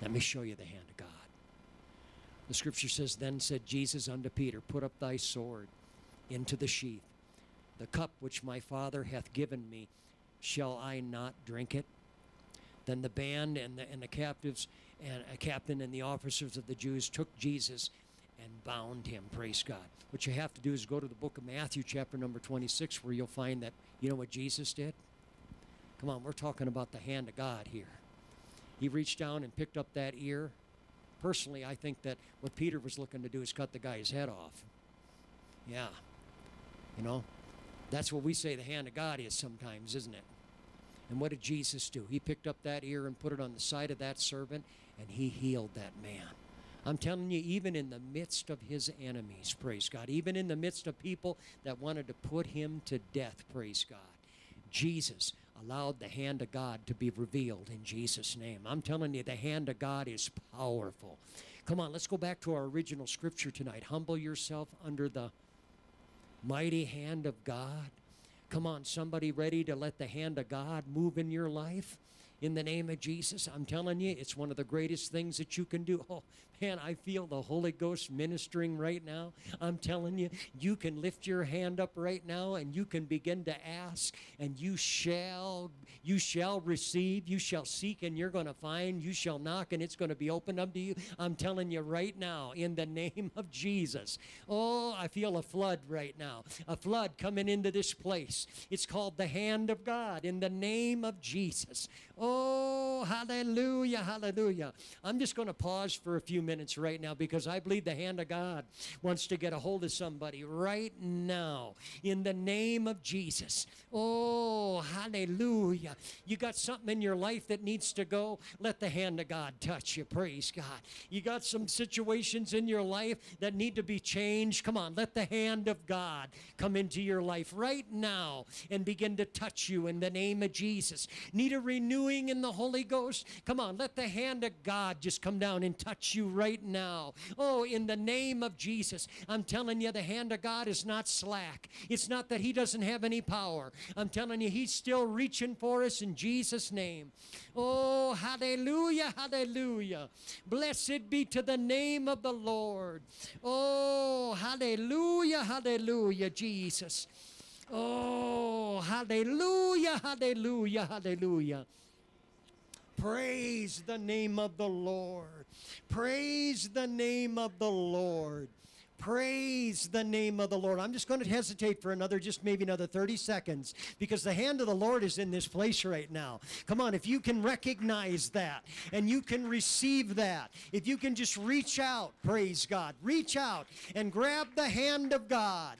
Let me show you the hand of God. The scripture says, Then said Jesus unto Peter, Put up thy sword into the sheath. The cup which my Father hath given me, shall I not drink it? Then the band and the, and the captives and a captain and the officers of the Jews took Jesus and bound him. Praise God. What you have to do is go to the book of Matthew, chapter number 26, where you'll find that, you know what Jesus did? Come on, we're talking about the hand of God here. He reached down and picked up that ear. Personally, I think that what Peter was looking to do is cut the guy's head off. Yeah. You know, that's what we say the hand of God is sometimes, isn't it? And what did Jesus do? He picked up that ear and put it on the side of that servant, and he healed that man. I'm telling you, even in the midst of his enemies, praise God, even in the midst of people that wanted to put him to death, praise God, Jesus allowed the hand of God to be revealed in Jesus' name. I'm telling you, the hand of God is powerful. Come on, let's go back to our original scripture tonight. Humble yourself under the mighty hand of God. Come on, somebody ready to let the hand of God move in your life? In the name of Jesus, I'm telling you, it's one of the greatest things that you can do. Oh, man, I feel the Holy Ghost ministering right now. I'm telling you, you can lift your hand up right now and you can begin to ask and you shall you shall receive, you shall seek and you're going to find, you shall knock and it's going to be opened up to you. I'm telling you right now in the name of Jesus. Oh, I feel a flood right now. A flood coming into this place. It's called the hand of God in the name of Jesus. Oh, hallelujah, hallelujah. I'm just going to pause for a few minutes right now because I believe the hand of God wants to get a hold of somebody right now in the name of Jesus. Oh, hallelujah. You got something in your life that needs to go, let the hand of God touch you. Praise God. You got some situations in your life that need to be changed. Come on, let the hand of God come into your life right now and begin to touch you in the name of Jesus. Need a renewing in the Holy Ghost? Come on, let the hand of God just come down and touch you right now. Oh, in the name of Jesus. I'm telling you, the hand of God is not slack. It's not that He doesn't have any power. I'm telling you, He's still reaching for us in Jesus' name. Oh, hallelujah, hallelujah. Blessed be to the name of the Lord. Oh, hallelujah, hallelujah, Jesus. Oh, hallelujah, hallelujah, hallelujah. Praise the name of the Lord. Praise the name of the Lord. Praise the name of the Lord. I'm just going to hesitate for another, just maybe another 30 seconds, because the hand of the Lord is in this place right now. Come on, if you can recognize that and you can receive that, if you can just reach out, praise God, reach out and grab the hand of God.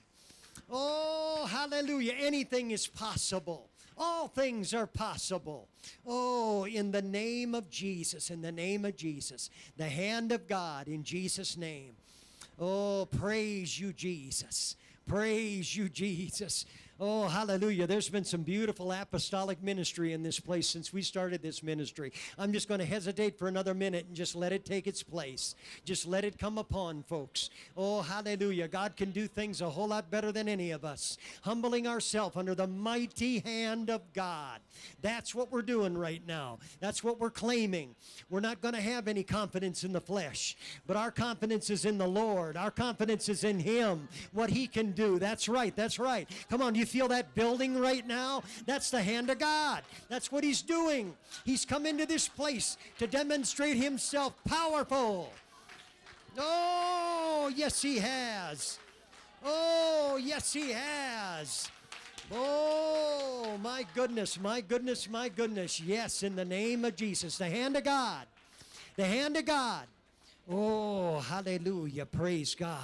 Oh, hallelujah. Anything is possible. All things are possible. Oh, in the name of Jesus, in the name of Jesus, the hand of God in Jesus' name. Oh, praise you, Jesus. Praise you, Jesus. Oh, hallelujah. There's been some beautiful apostolic ministry in this place since we started this ministry. I'm just going to hesitate for another minute and just let it take its place. Just let it come upon, folks. Oh, hallelujah. God can do things a whole lot better than any of us. Humbling ourselves under the mighty hand of God. That's what we're doing right now. That's what we're claiming. We're not going to have any confidence in the flesh, but our confidence is in the Lord. Our confidence is in Him, what He can do. That's right. That's right. Come on, you feel that building right now? That's the hand of God. That's what He's doing. He's come into this place to demonstrate Himself powerful. Oh, yes, He has. Oh, yes, He has. Oh, my goodness, my goodness, my goodness. Yes, in the name of Jesus. The hand of God. The hand of God. Oh, hallelujah. Praise God.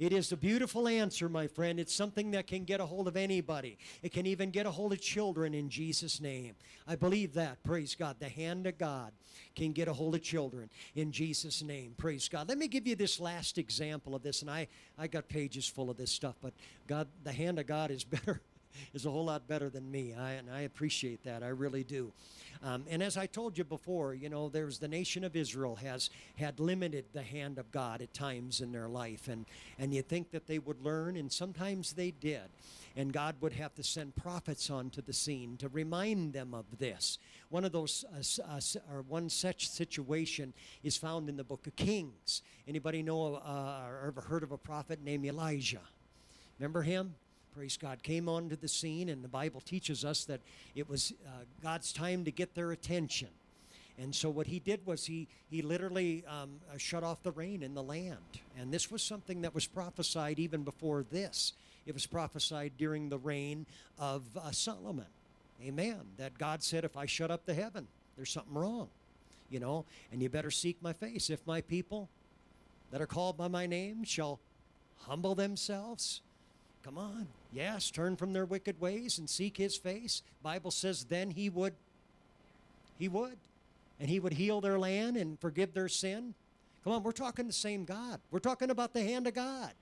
It is a beautiful answer, my friend. It's something that can get a hold of anybody. It can even get a hold of children in Jesus' name. I believe that. Praise God. The hand of God can get a hold of children in Jesus' name. Praise God. Let me give you this last example of this. And I, I got pages full of this stuff, but God, the hand of God is better. Is a whole lot better than me, I, and I appreciate that. I really do. Um, and as I told you before, you know, there's the nation of Israel has had limited the hand of God at times in their life, and and you think that they would learn, and sometimes they did, and God would have to send prophets onto the scene to remind them of this. One of those, uh, uh, or one such situation is found in the book of Kings. Anybody know uh, or ever heard of a prophet named Elijah? Remember him? Praise God, came onto the scene, and the Bible teaches us that it was uh, God's time to get their attention. And so what he did was he, he literally um, uh, shut off the rain in the land. And this was something that was prophesied even before this. It was prophesied during the reign of uh, Solomon. Amen. That God said, if I shut up the heaven, there's something wrong. You know, and you better seek my face. If my people that are called by my name shall humble themselves Come on. Yes, turn from their wicked ways and seek his face. Bible says then he would he would and he would heal their land and forgive their sin. Come on, we're talking the same God. We're talking about the hand of God.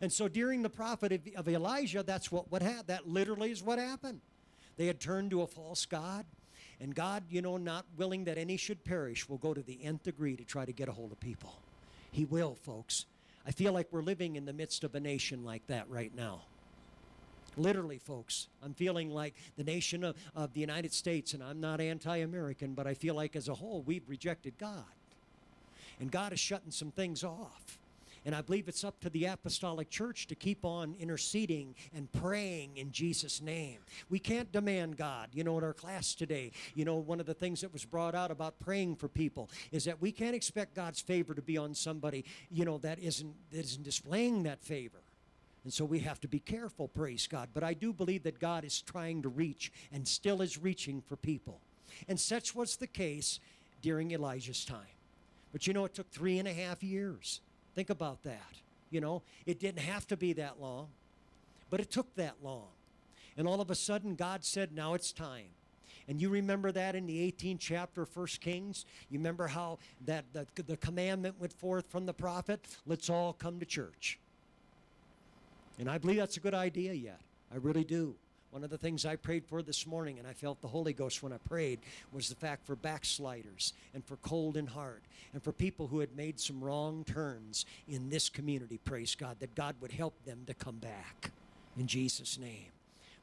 And so during the prophet of, Elijah, that's what what happened. That literally is what happened. They had turned to a false God. And God, you know, not willing that any should perish, will go to the nth degree to try to get a hold of people. He will, folks. I feel like we're living in the midst of a nation like that right now. Literally, folks, I'm feeling like the nation of, of the United States, and I'm not anti American, but I feel like as a whole we've rejected God. And God is shutting some things off. And I believe it's up to the apostolic church to keep on interceding and praying in Jesus' name. We can't demand God. You know, in our class today, you know, one of the things that was brought out about praying for people is that we can't expect God's favor to be on somebody, you know, that isn't that isn't displaying that favor. And so we have to be careful, praise God. But I do believe that God is trying to reach and still is reaching for people. And such was the case during Elijah's time. But you know, it took three and a half years. Think about that. You know, it didn't have to be that long, but it took that long. And all of a sudden, God said, Now it's time. And you remember that in the 18th chapter of 1 Kings? You remember how that the, the commandment went forth from the prophet? Let's all come to church. And I believe that's a good idea yet. I really do. One of the things I prayed for this morning, and I felt the Holy Ghost when I prayed, was the fact for backsliders and for cold in heart and for people who had made some wrong turns in this community, praise God, that God would help them to come back in Jesus' name.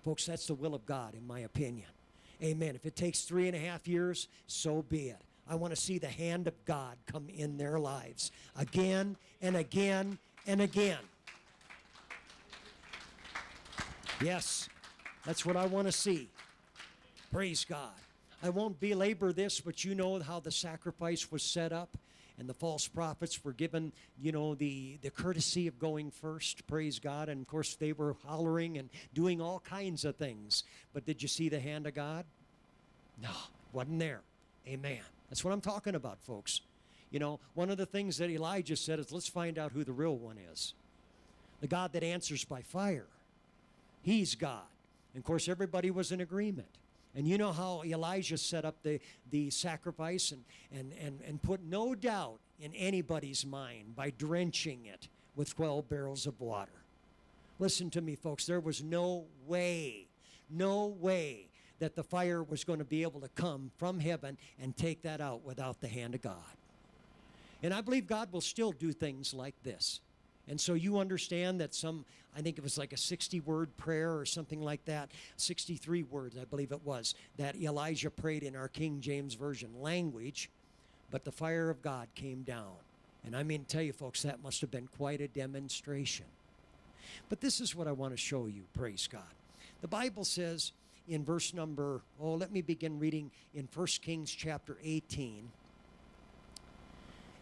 Folks, that's the will of God, in my opinion. Amen. If it takes three and a half years, so be it. I want to see the hand of God come in their lives again and again and again. Yes, that's what I want to see. Praise God. I won't belabor this, but you know how the sacrifice was set up and the false prophets were given, you know, the, the courtesy of going first, praise God. And of course, they were hollering and doing all kinds of things. But did you see the hand of God? No, wasn't there. Amen. That's what I'm talking about, folks. You know, one of the things that Elijah said is let's find out who the real one is the God that answers by fire. He's God. And of course, everybody was in agreement. And you know how Elijah set up the, the sacrifice and, and, and, and put no doubt in anybody's mind by drenching it with 12 barrels of water. Listen to me, folks. There was no way, no way that the fire was going to be able to come from heaven and take that out without the hand of God. And I believe God will still do things like this. And so you understand that some, I think it was like a 60 word prayer or something like that, 63 words, I believe it was, that Elijah prayed in our King James Version language, but the fire of God came down. And I mean tell you, folks, that must have been quite a demonstration. But this is what I want to show you, praise God. The Bible says in verse number, oh, let me begin reading in 1 Kings chapter 18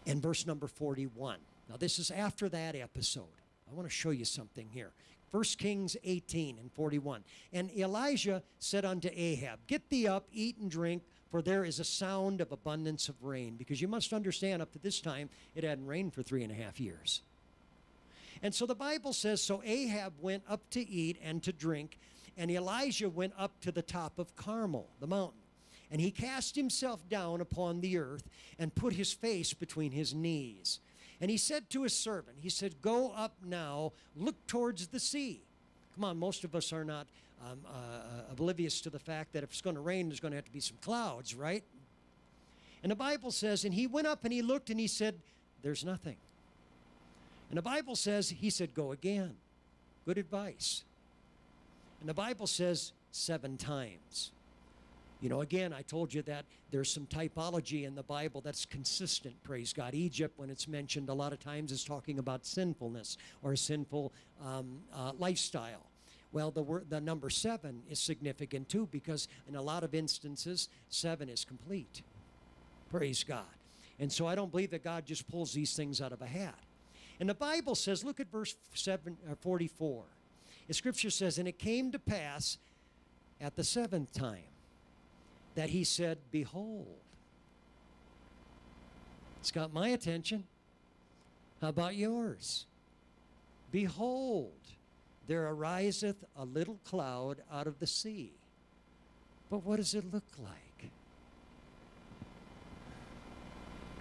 and verse number 41. Now, this is after that episode. I want to show you something here. 1 Kings 18 and 41. And Elijah said unto Ahab, Get thee up, eat and drink, for there is a sound of abundance of rain. Because you must understand, up to this time, it hadn't rained for three and a half years. And so the Bible says, So Ahab went up to eat and to drink, and Elijah went up to the top of Carmel, the mountain. And he cast himself down upon the earth and put his face between his knees. And he said to his servant, He said, Go up now, look towards the sea. Come on, most of us are not um, uh, uh, oblivious to the fact that if it's going to rain, there's going to have to be some clouds, right? And the Bible says, And he went up and he looked and he said, There's nothing. And the Bible says, He said, Go again. Good advice. And the Bible says, Seven times. You know, again, I told you that there's some typology in the Bible that's consistent, praise God. Egypt, when it's mentioned, a lot of times is talking about sinfulness or sinful um, uh, lifestyle. Well, the, word, the number seven is significant too because in a lot of instances, seven is complete. Praise God. And so I don't believe that God just pulls these things out of a hat. And the Bible says, look at verse 7, uh, 44. The scripture says, And it came to pass at the seventh time that he said, Behold. It's got my attention. How about yours? Behold, there ariseth a little cloud out of the sea. But what does it look like?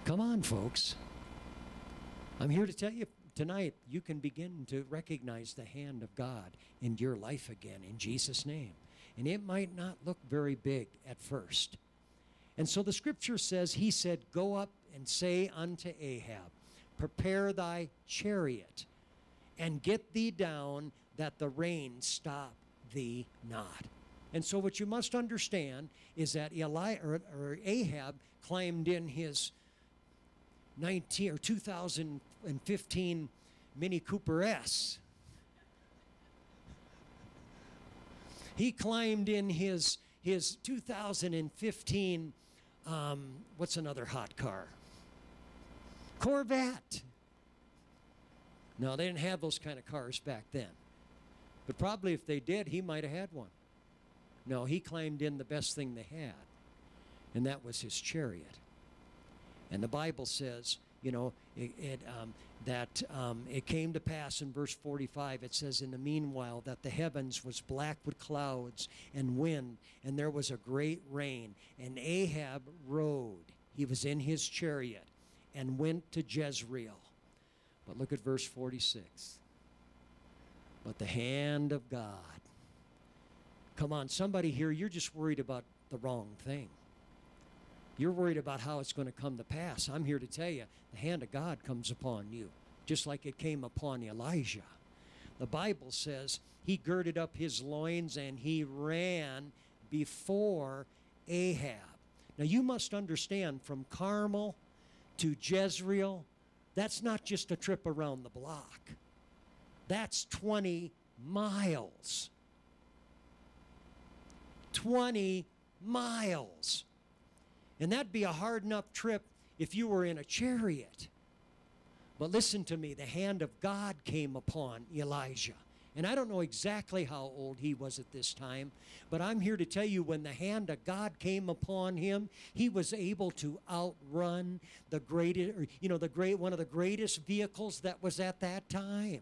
Come on, folks. I'm here to tell you tonight you can begin to recognize the hand of God in your life again in Jesus' name and it might not look very big at first. And so the scripture says, He said, Go up and say unto Ahab, Prepare thy chariot, and get thee down, that the rain stop thee not. And so what you must understand is that Eli, or, or Ahab climbed in his 19 or 2015 Mini Cooper S He climbed in his, his 2015, um, what's another hot car? Corvette. No, they didn't have those kind of cars back then. But probably if they did, he might have had one. No, he climbed in the best thing they had, and that was his chariot. And the Bible says, you know, it, it um, that um, it came to pass in verse 45 it says in the meanwhile that the heavens was black with clouds and wind and there was a great rain. And ahab rode. He was in his chariot and went to jezreel. But look at verse 46 but the hand of god. Come on somebody here you're just worried about the wrong thing you're worried about how it's going to come to pass. I'm here to tell you the hand of God comes upon you, just like it came upon Elijah. The Bible says he girded up his loins and he ran before Ahab. Now you must understand from Carmel to Jezreel, that's not just a trip around the block. That's 20 miles. 20 miles. And that'd be a hard enough trip if you were in a chariot. But listen to me, the hand of God came upon Elijah. And I don't know exactly how old he was at this time, but I'm here to tell you when the hand of God came upon him, he was able to outrun the greatest, you know, the great one of the greatest vehicles that was at that time.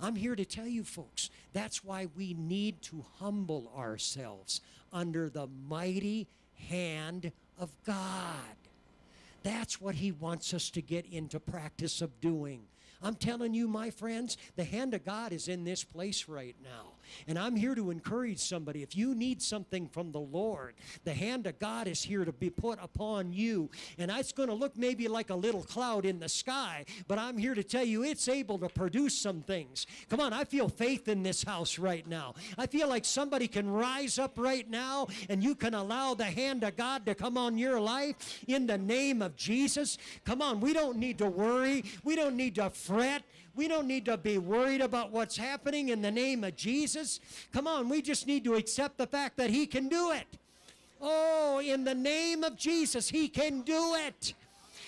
I'm here to tell you folks, that's why we need to humble ourselves under the mighty hand of God. That's what He wants us to get into practice of doing. I'm telling you, my friends, the hand of God is in this place right now. And I'm here to encourage somebody. If you need something from the Lord, the hand of God is here to be put upon you. And it's going to look maybe like a little cloud in the sky, but I'm here to tell you it's able to produce some things. Come on, I feel faith in this house right now. I feel like somebody can rise up right now and you can allow the hand of God to come on your life in the name of Jesus. Come on, we don't need to worry. We don't need to fret. We don't need to be worried about what's happening in the name of Jesus. Come on, we just need to accept the fact that He can do it. Oh, in the name of Jesus, He can do it.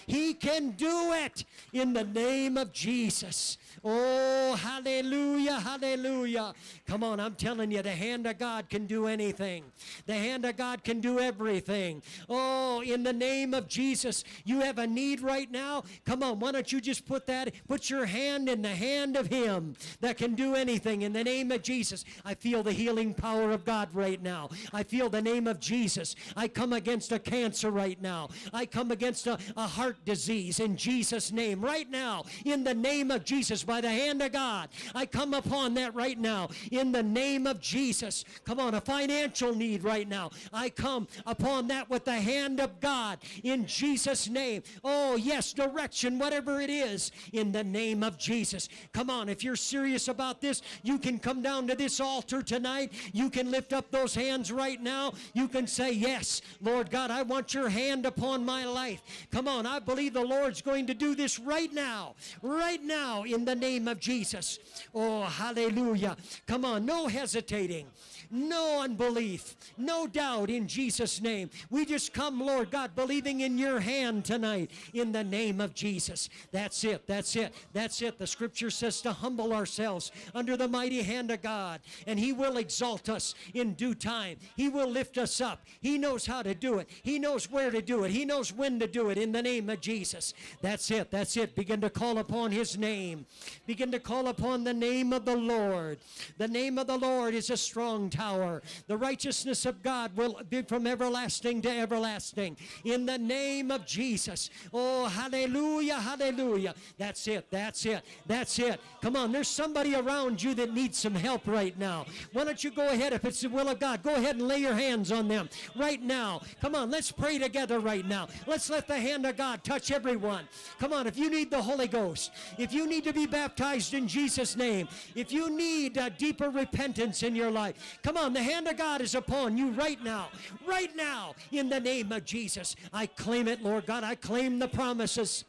He can do it in the name of Jesus. Oh, hallelujah, hallelujah. Come on, I'm telling you, the hand of God can do anything. The hand of God can do everything. Oh, in the name of Jesus, you have a need right now. Come on, why don't you just put that, put your hand in the hand of Him that can do anything in the name of Jesus. I feel the healing power of God right now. I feel the name of Jesus. I come against a cancer right now. I come against a, a heart disease in Jesus' name right now. In the name of Jesus, by the hand of God. I come upon that right now in the name of Jesus. Come on, a financial need right now. I come upon that with the hand of God in Jesus' name. Oh, yes, direction, whatever it is, in the name of Jesus. Come on, if you're serious about this, you can come down to this altar tonight. You can lift up those hands right now. You can say, Yes, Lord God, I want your hand upon my life. Come on, I believe the Lord's going to do this right now, right now, in the name of Jesus. Oh, hallelujah. Come on, no hesitating no unbelief, no doubt in Jesus' name. We just come, Lord God, believing in your hand tonight in the name of Jesus. That's it, that's it, that's it. The scripture says to humble ourselves under the mighty hand of God, and He will exalt us in due time. He will lift us up. He knows how to do it, He knows where to do it, He knows when to do it in the name of Jesus. That's it, that's it. Begin to call upon His name. Begin to call upon the name of the Lord. The name of the Lord is a strong power. The righteousness of God will be from everlasting to everlasting. In the name of Jesus. Oh, hallelujah, hallelujah. That's it, that's it, that's it. Come on, there's somebody around you that needs some help right now. Why don't you go ahead, if it's the will of God, go ahead and lay your hands on them right now. Come on, let's pray together right now. Let's let the hand of God touch everyone. Come on, if you need the Holy Ghost, if you need to be baptized in Jesus' name, if you need a deeper repentance in your life, Come on, the hand of God is upon you right now. Right now, in the name of Jesus. I claim it, Lord God. I claim the promises.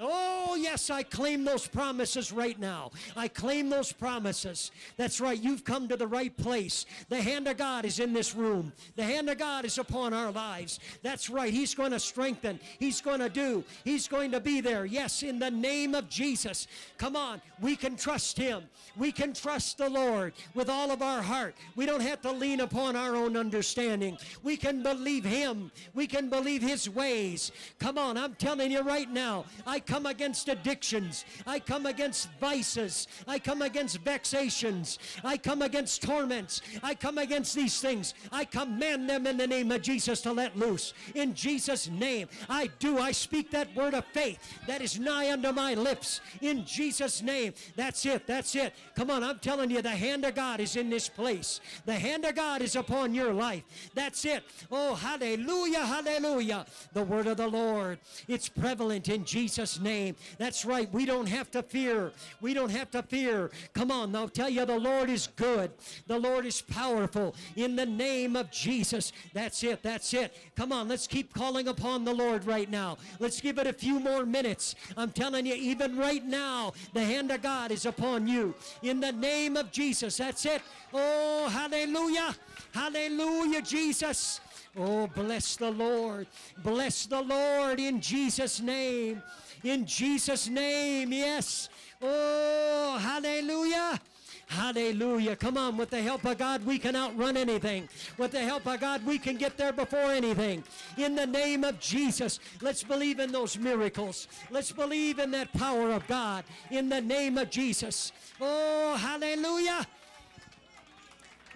Oh, yes, I claim those promises right now. I claim those promises. That's right, you've come to the right place. The hand of God is in this room, the hand of God is upon our lives. That's right, He's going to strengthen, He's going to do, He's going to be there. Yes, in the name of Jesus. Come on, we can trust Him. We can trust the Lord with all of our heart. We don't have to lean upon our own understanding. We can believe Him, we can believe His ways. Come on, I'm telling you right now, I come against addictions. I come against vices. I come against vexations. I come against torments. I come against these things. I command them in the name of Jesus to let loose. In Jesus' name, I do. I speak that word of faith that is nigh unto my lips. In Jesus' name. That's it. That's it. Come on, I'm telling you, the hand of God is in this place. The hand of God is upon your life. That's it. Oh, hallelujah, hallelujah. The word of the Lord. It's prevalent in Jesus' name. That's right. We don't have to fear. We don't have to fear. Come on, I'll tell you, the Lord is good. The Lord is powerful. In the name of Jesus. That's it. That's it. Come on, let's keep calling upon the Lord right now. Let's give it a few more minutes. I'm telling you, even right now, the hand of God is upon you. In the name of Jesus. That's it. Oh, hallelujah. Hallelujah, Jesus. Oh, bless the Lord. Bless the Lord in Jesus' name. In Jesus' name, yes. Oh, hallelujah. Hallelujah. Come on, with the help of God, we can outrun anything. With the help of God, we can get there before anything. In the name of Jesus, let's believe in those miracles. Let's believe in that power of God. In the name of Jesus. Oh, hallelujah.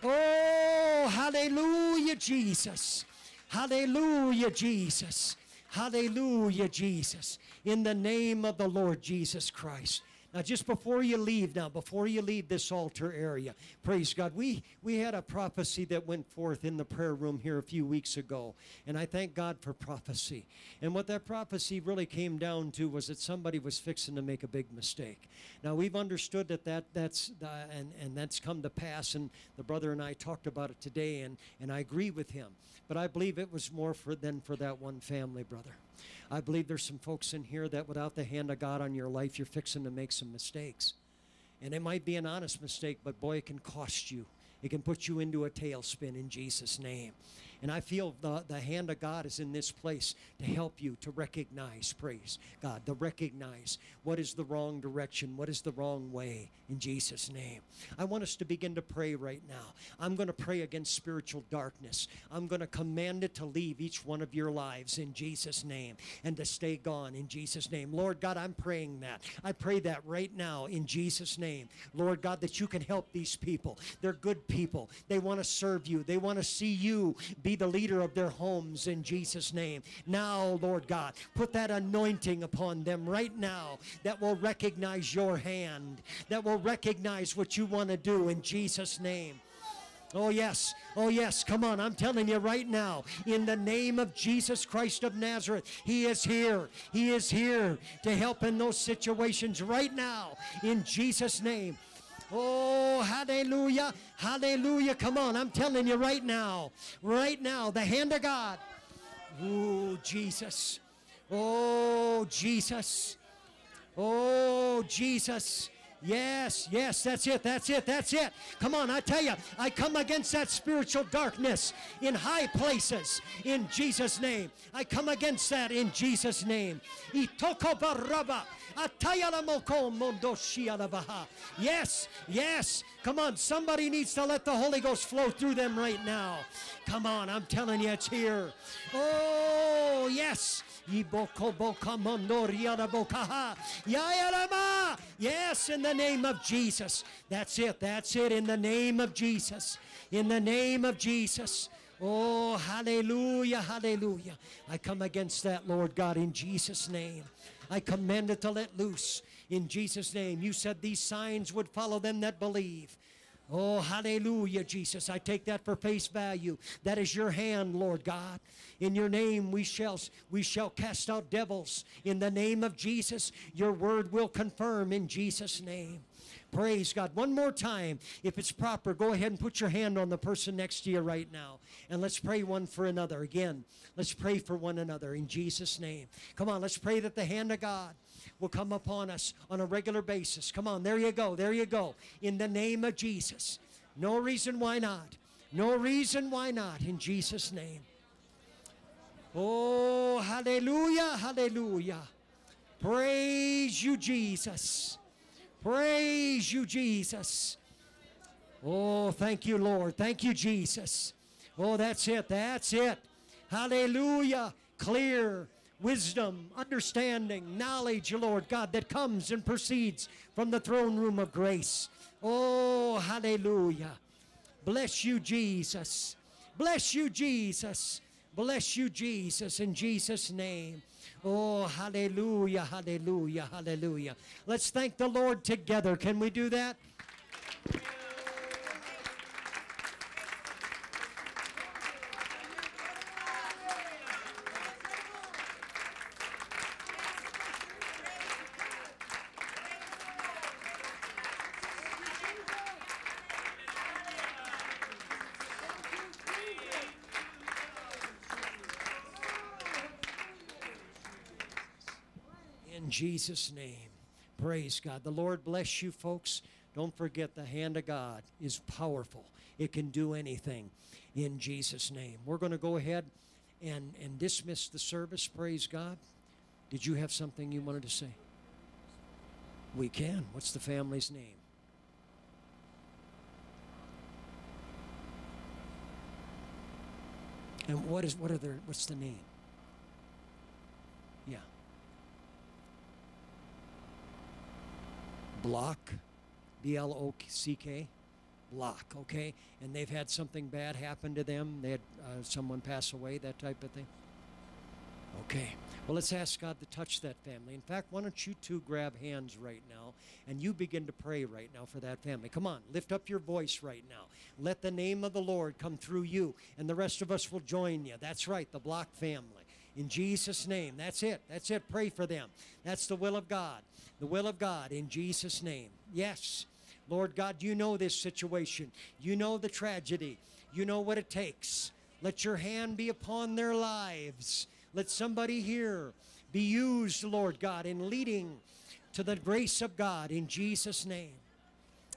Oh, hallelujah, Jesus. Hallelujah, Jesus. Hallelujah, Jesus. In the name of the Lord Jesus Christ. Now, just before you leave, now, before you leave this altar area, praise God. We, we had a prophecy that went forth in the prayer room here a few weeks ago, and I thank God for prophecy. And what that prophecy really came down to was that somebody was fixing to make a big mistake. Now, we've understood that, that that's, uh, and, and that's come to pass, and the brother and I talked about it today, and, and I agree with him. But I believe it was more for, than for that one family, brother. I believe there's some folks in here that without the hand of God on your life, you're fixing to make some mistakes. And it might be an honest mistake, but boy, it can cost you. It can put you into a tailspin in Jesus' name. And I feel the, the hand of God is in this place to help you to recognize, praise God, to recognize what is the wrong direction, what is the wrong way in Jesus' name. I want us to begin to pray right now. I'm going to pray against spiritual darkness. I'm going to command it to leave each one of your lives in Jesus' name and to stay gone in Jesus' name. Lord God, I'm praying that. I pray that right now in Jesus' name. Lord God, that you can help these people. They're good people. They want to serve you, they want to see you be the leader of their homes in Jesus' name. Now, Lord God, put that anointing upon them right now that will recognize your hand, that will recognize what you want to do in Jesus' name. Oh, yes. Oh, yes. Come on. I'm telling you right now, in the name of Jesus Christ of Nazareth, He is here. He is here to help in those situations right now, in Jesus' name. Oh, hallelujah. Hallelujah. Come on. I'm telling you right now. Right now. The hand of God. Oh, Jesus. Oh, Jesus. Oh, Jesus. Yes, yes, that's it, that's it, that's it. Come on, I tell you, I come against that spiritual darkness in high places in Jesus' name. I come against that in Jesus' name. Yes, yes. Come on, somebody needs to let the Holy Ghost flow through them right now. Come on, I'm telling you, it's here. Oh, yes. Yes, in the name of Jesus. That's it. That's it. In the name of Jesus. In the name of Jesus. Oh, hallelujah, hallelujah. I come against that, Lord God, in Jesus' name. I command it to let loose in Jesus' name. You said these signs would follow them that believe. Oh, hallelujah, Jesus. I take that for face value. That is your hand, Lord God. In your name we shall we shall cast out devils. In the name of Jesus, your word will confirm in Jesus' name. Praise God. One more time, if it's proper, go ahead and put your hand on the person next to you right now. And let's pray one for another. Again, let's pray for one another in Jesus' name. Come on, let's pray that the hand of God will come upon us on a regular basis. Come on, there you go, there you go. In the name of Jesus. No reason why not. No reason why not, in Jesus' name. Oh, hallelujah, hallelujah. Praise you, Jesus. Praise you, Jesus. Oh, thank you, Lord. Thank you, Jesus. Oh, that's it. That's it. Hallelujah. Clear wisdom, understanding, knowledge, Lord God, that comes and proceeds from the throne room of grace. Oh, hallelujah. Bless you, Jesus. Bless you, Jesus. Bless you, Jesus, in Jesus' name. Oh, hallelujah, hallelujah, hallelujah. Let's thank the Lord together. Can we do that? In Jesus' name. Praise God. The Lord bless you, folks. Don't forget the hand of God is powerful. It can do anything in Jesus' name. We're going to go ahead and, and dismiss the service. Praise God. Did you have something you wanted to say? We can. What's the family's name? And what is what are their what's the name? Yeah. Block, B L O C K, Block, okay? And they've had something bad happen to them. They had uh, someone pass away, that type of thing. Okay. Well, let's ask God to touch that family. In fact, why don't you two grab hands right now and you begin to pray right now for that family? Come on, lift up your voice right now. Let the name of the Lord come through you, and the rest of us will join you. That's right, the Block family. In Jesus' name. That's it. That's it. Pray for them. That's the will of God. The will of God in Jesus' name. Yes. Lord God, you know this situation. You know the tragedy. You know what it takes. Let your hand be upon their lives. Let somebody here be used, Lord God, in leading to the grace of God in Jesus' name.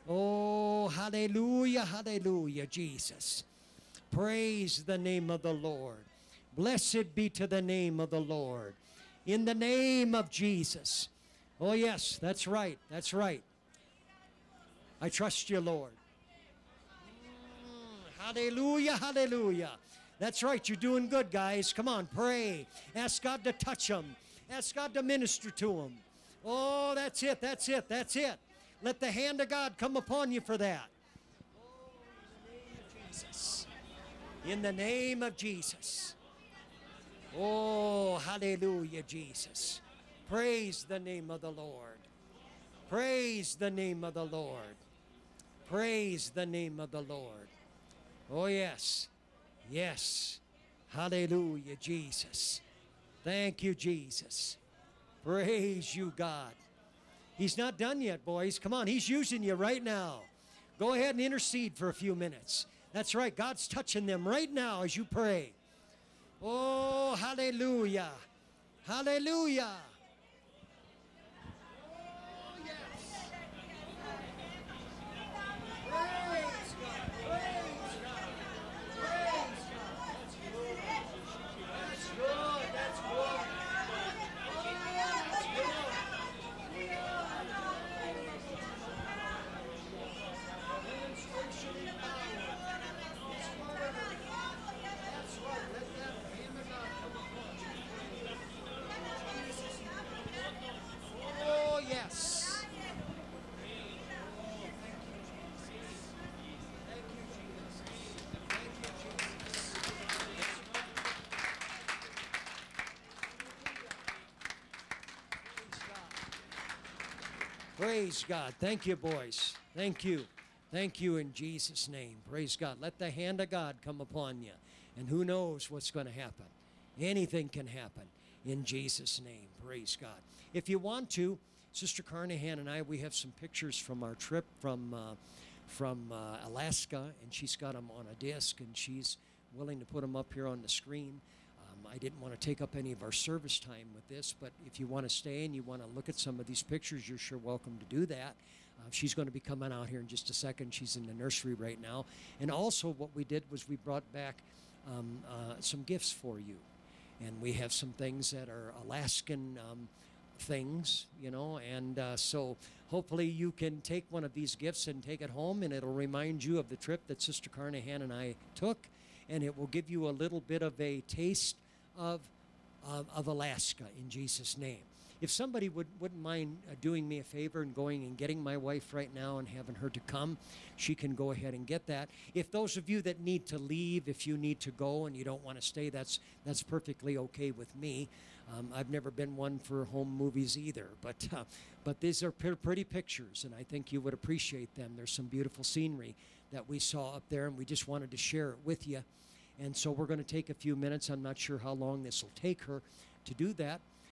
Oh, hallelujah, hallelujah, Jesus. Praise the name of the Lord. Blessed be to the name of the Lord. In the name of Jesus. Oh, yes, that's right, that's right. I trust you, Lord. Mm, hallelujah, hallelujah. That's right. You're doing good, guys. Come on, pray. Ask God to touch them. Ask God to minister to them. Oh, that's it. That's it. That's it. Let the hand of God come upon you for that. In the name of Jesus. Oh, hallelujah, Jesus. Praise the name of the Lord. Praise the name of the Lord. Praise the name of the Lord. Oh, yes. Yes. Hallelujah, Jesus. Thank you, Jesus. Praise you, God. He's not done yet, boys. Come on, He's using you right now. Go ahead and intercede for a few minutes. That's right, God's touching them right now as you pray. Oh, hallelujah. Hallelujah. Praise God. Thank you, boys. Thank you. Thank you in Jesus' name. Praise God. Let the hand of God come upon you. And who knows what's going to happen? Anything can happen in Jesus' name. Praise God. If you want to, Sister Carnahan and I, we have some pictures from our trip from uh, from uh, Alaska, and she's got them on a disc, and she's willing to put them up here on the screen. Um, I didn't want to take up any of our service time with this, but if you want to stay and you want to look at some of these pictures, you're sure welcome to do that. Uh, she's going to be coming out here in just a second. She's in the nursery right now. And also, what we did was we brought back um, uh, some gifts for you. And we have some things that are Alaskan um, things, you know, and uh, so hopefully you can take one of these gifts and take it home, and it'll remind you of the trip that Sister Carnahan and I took, and it will give you a little bit of a taste of of, of Alaska in Jesus' name. If somebody would, wouldn't mind uh, doing me a favor and going and getting my wife right now and having her to come, she can go ahead and get that. If those of you that need to leave, if you need to go and you don't want to stay, that's that's perfectly okay with me. Um, I've never been one for home movies either, but uh, but these are pretty pictures, and I think you would appreciate them. There's some beautiful scenery that we saw up there, and we just wanted to share it with you. And so we're going to take a few minutes. I'm not sure how long this will take her to do that.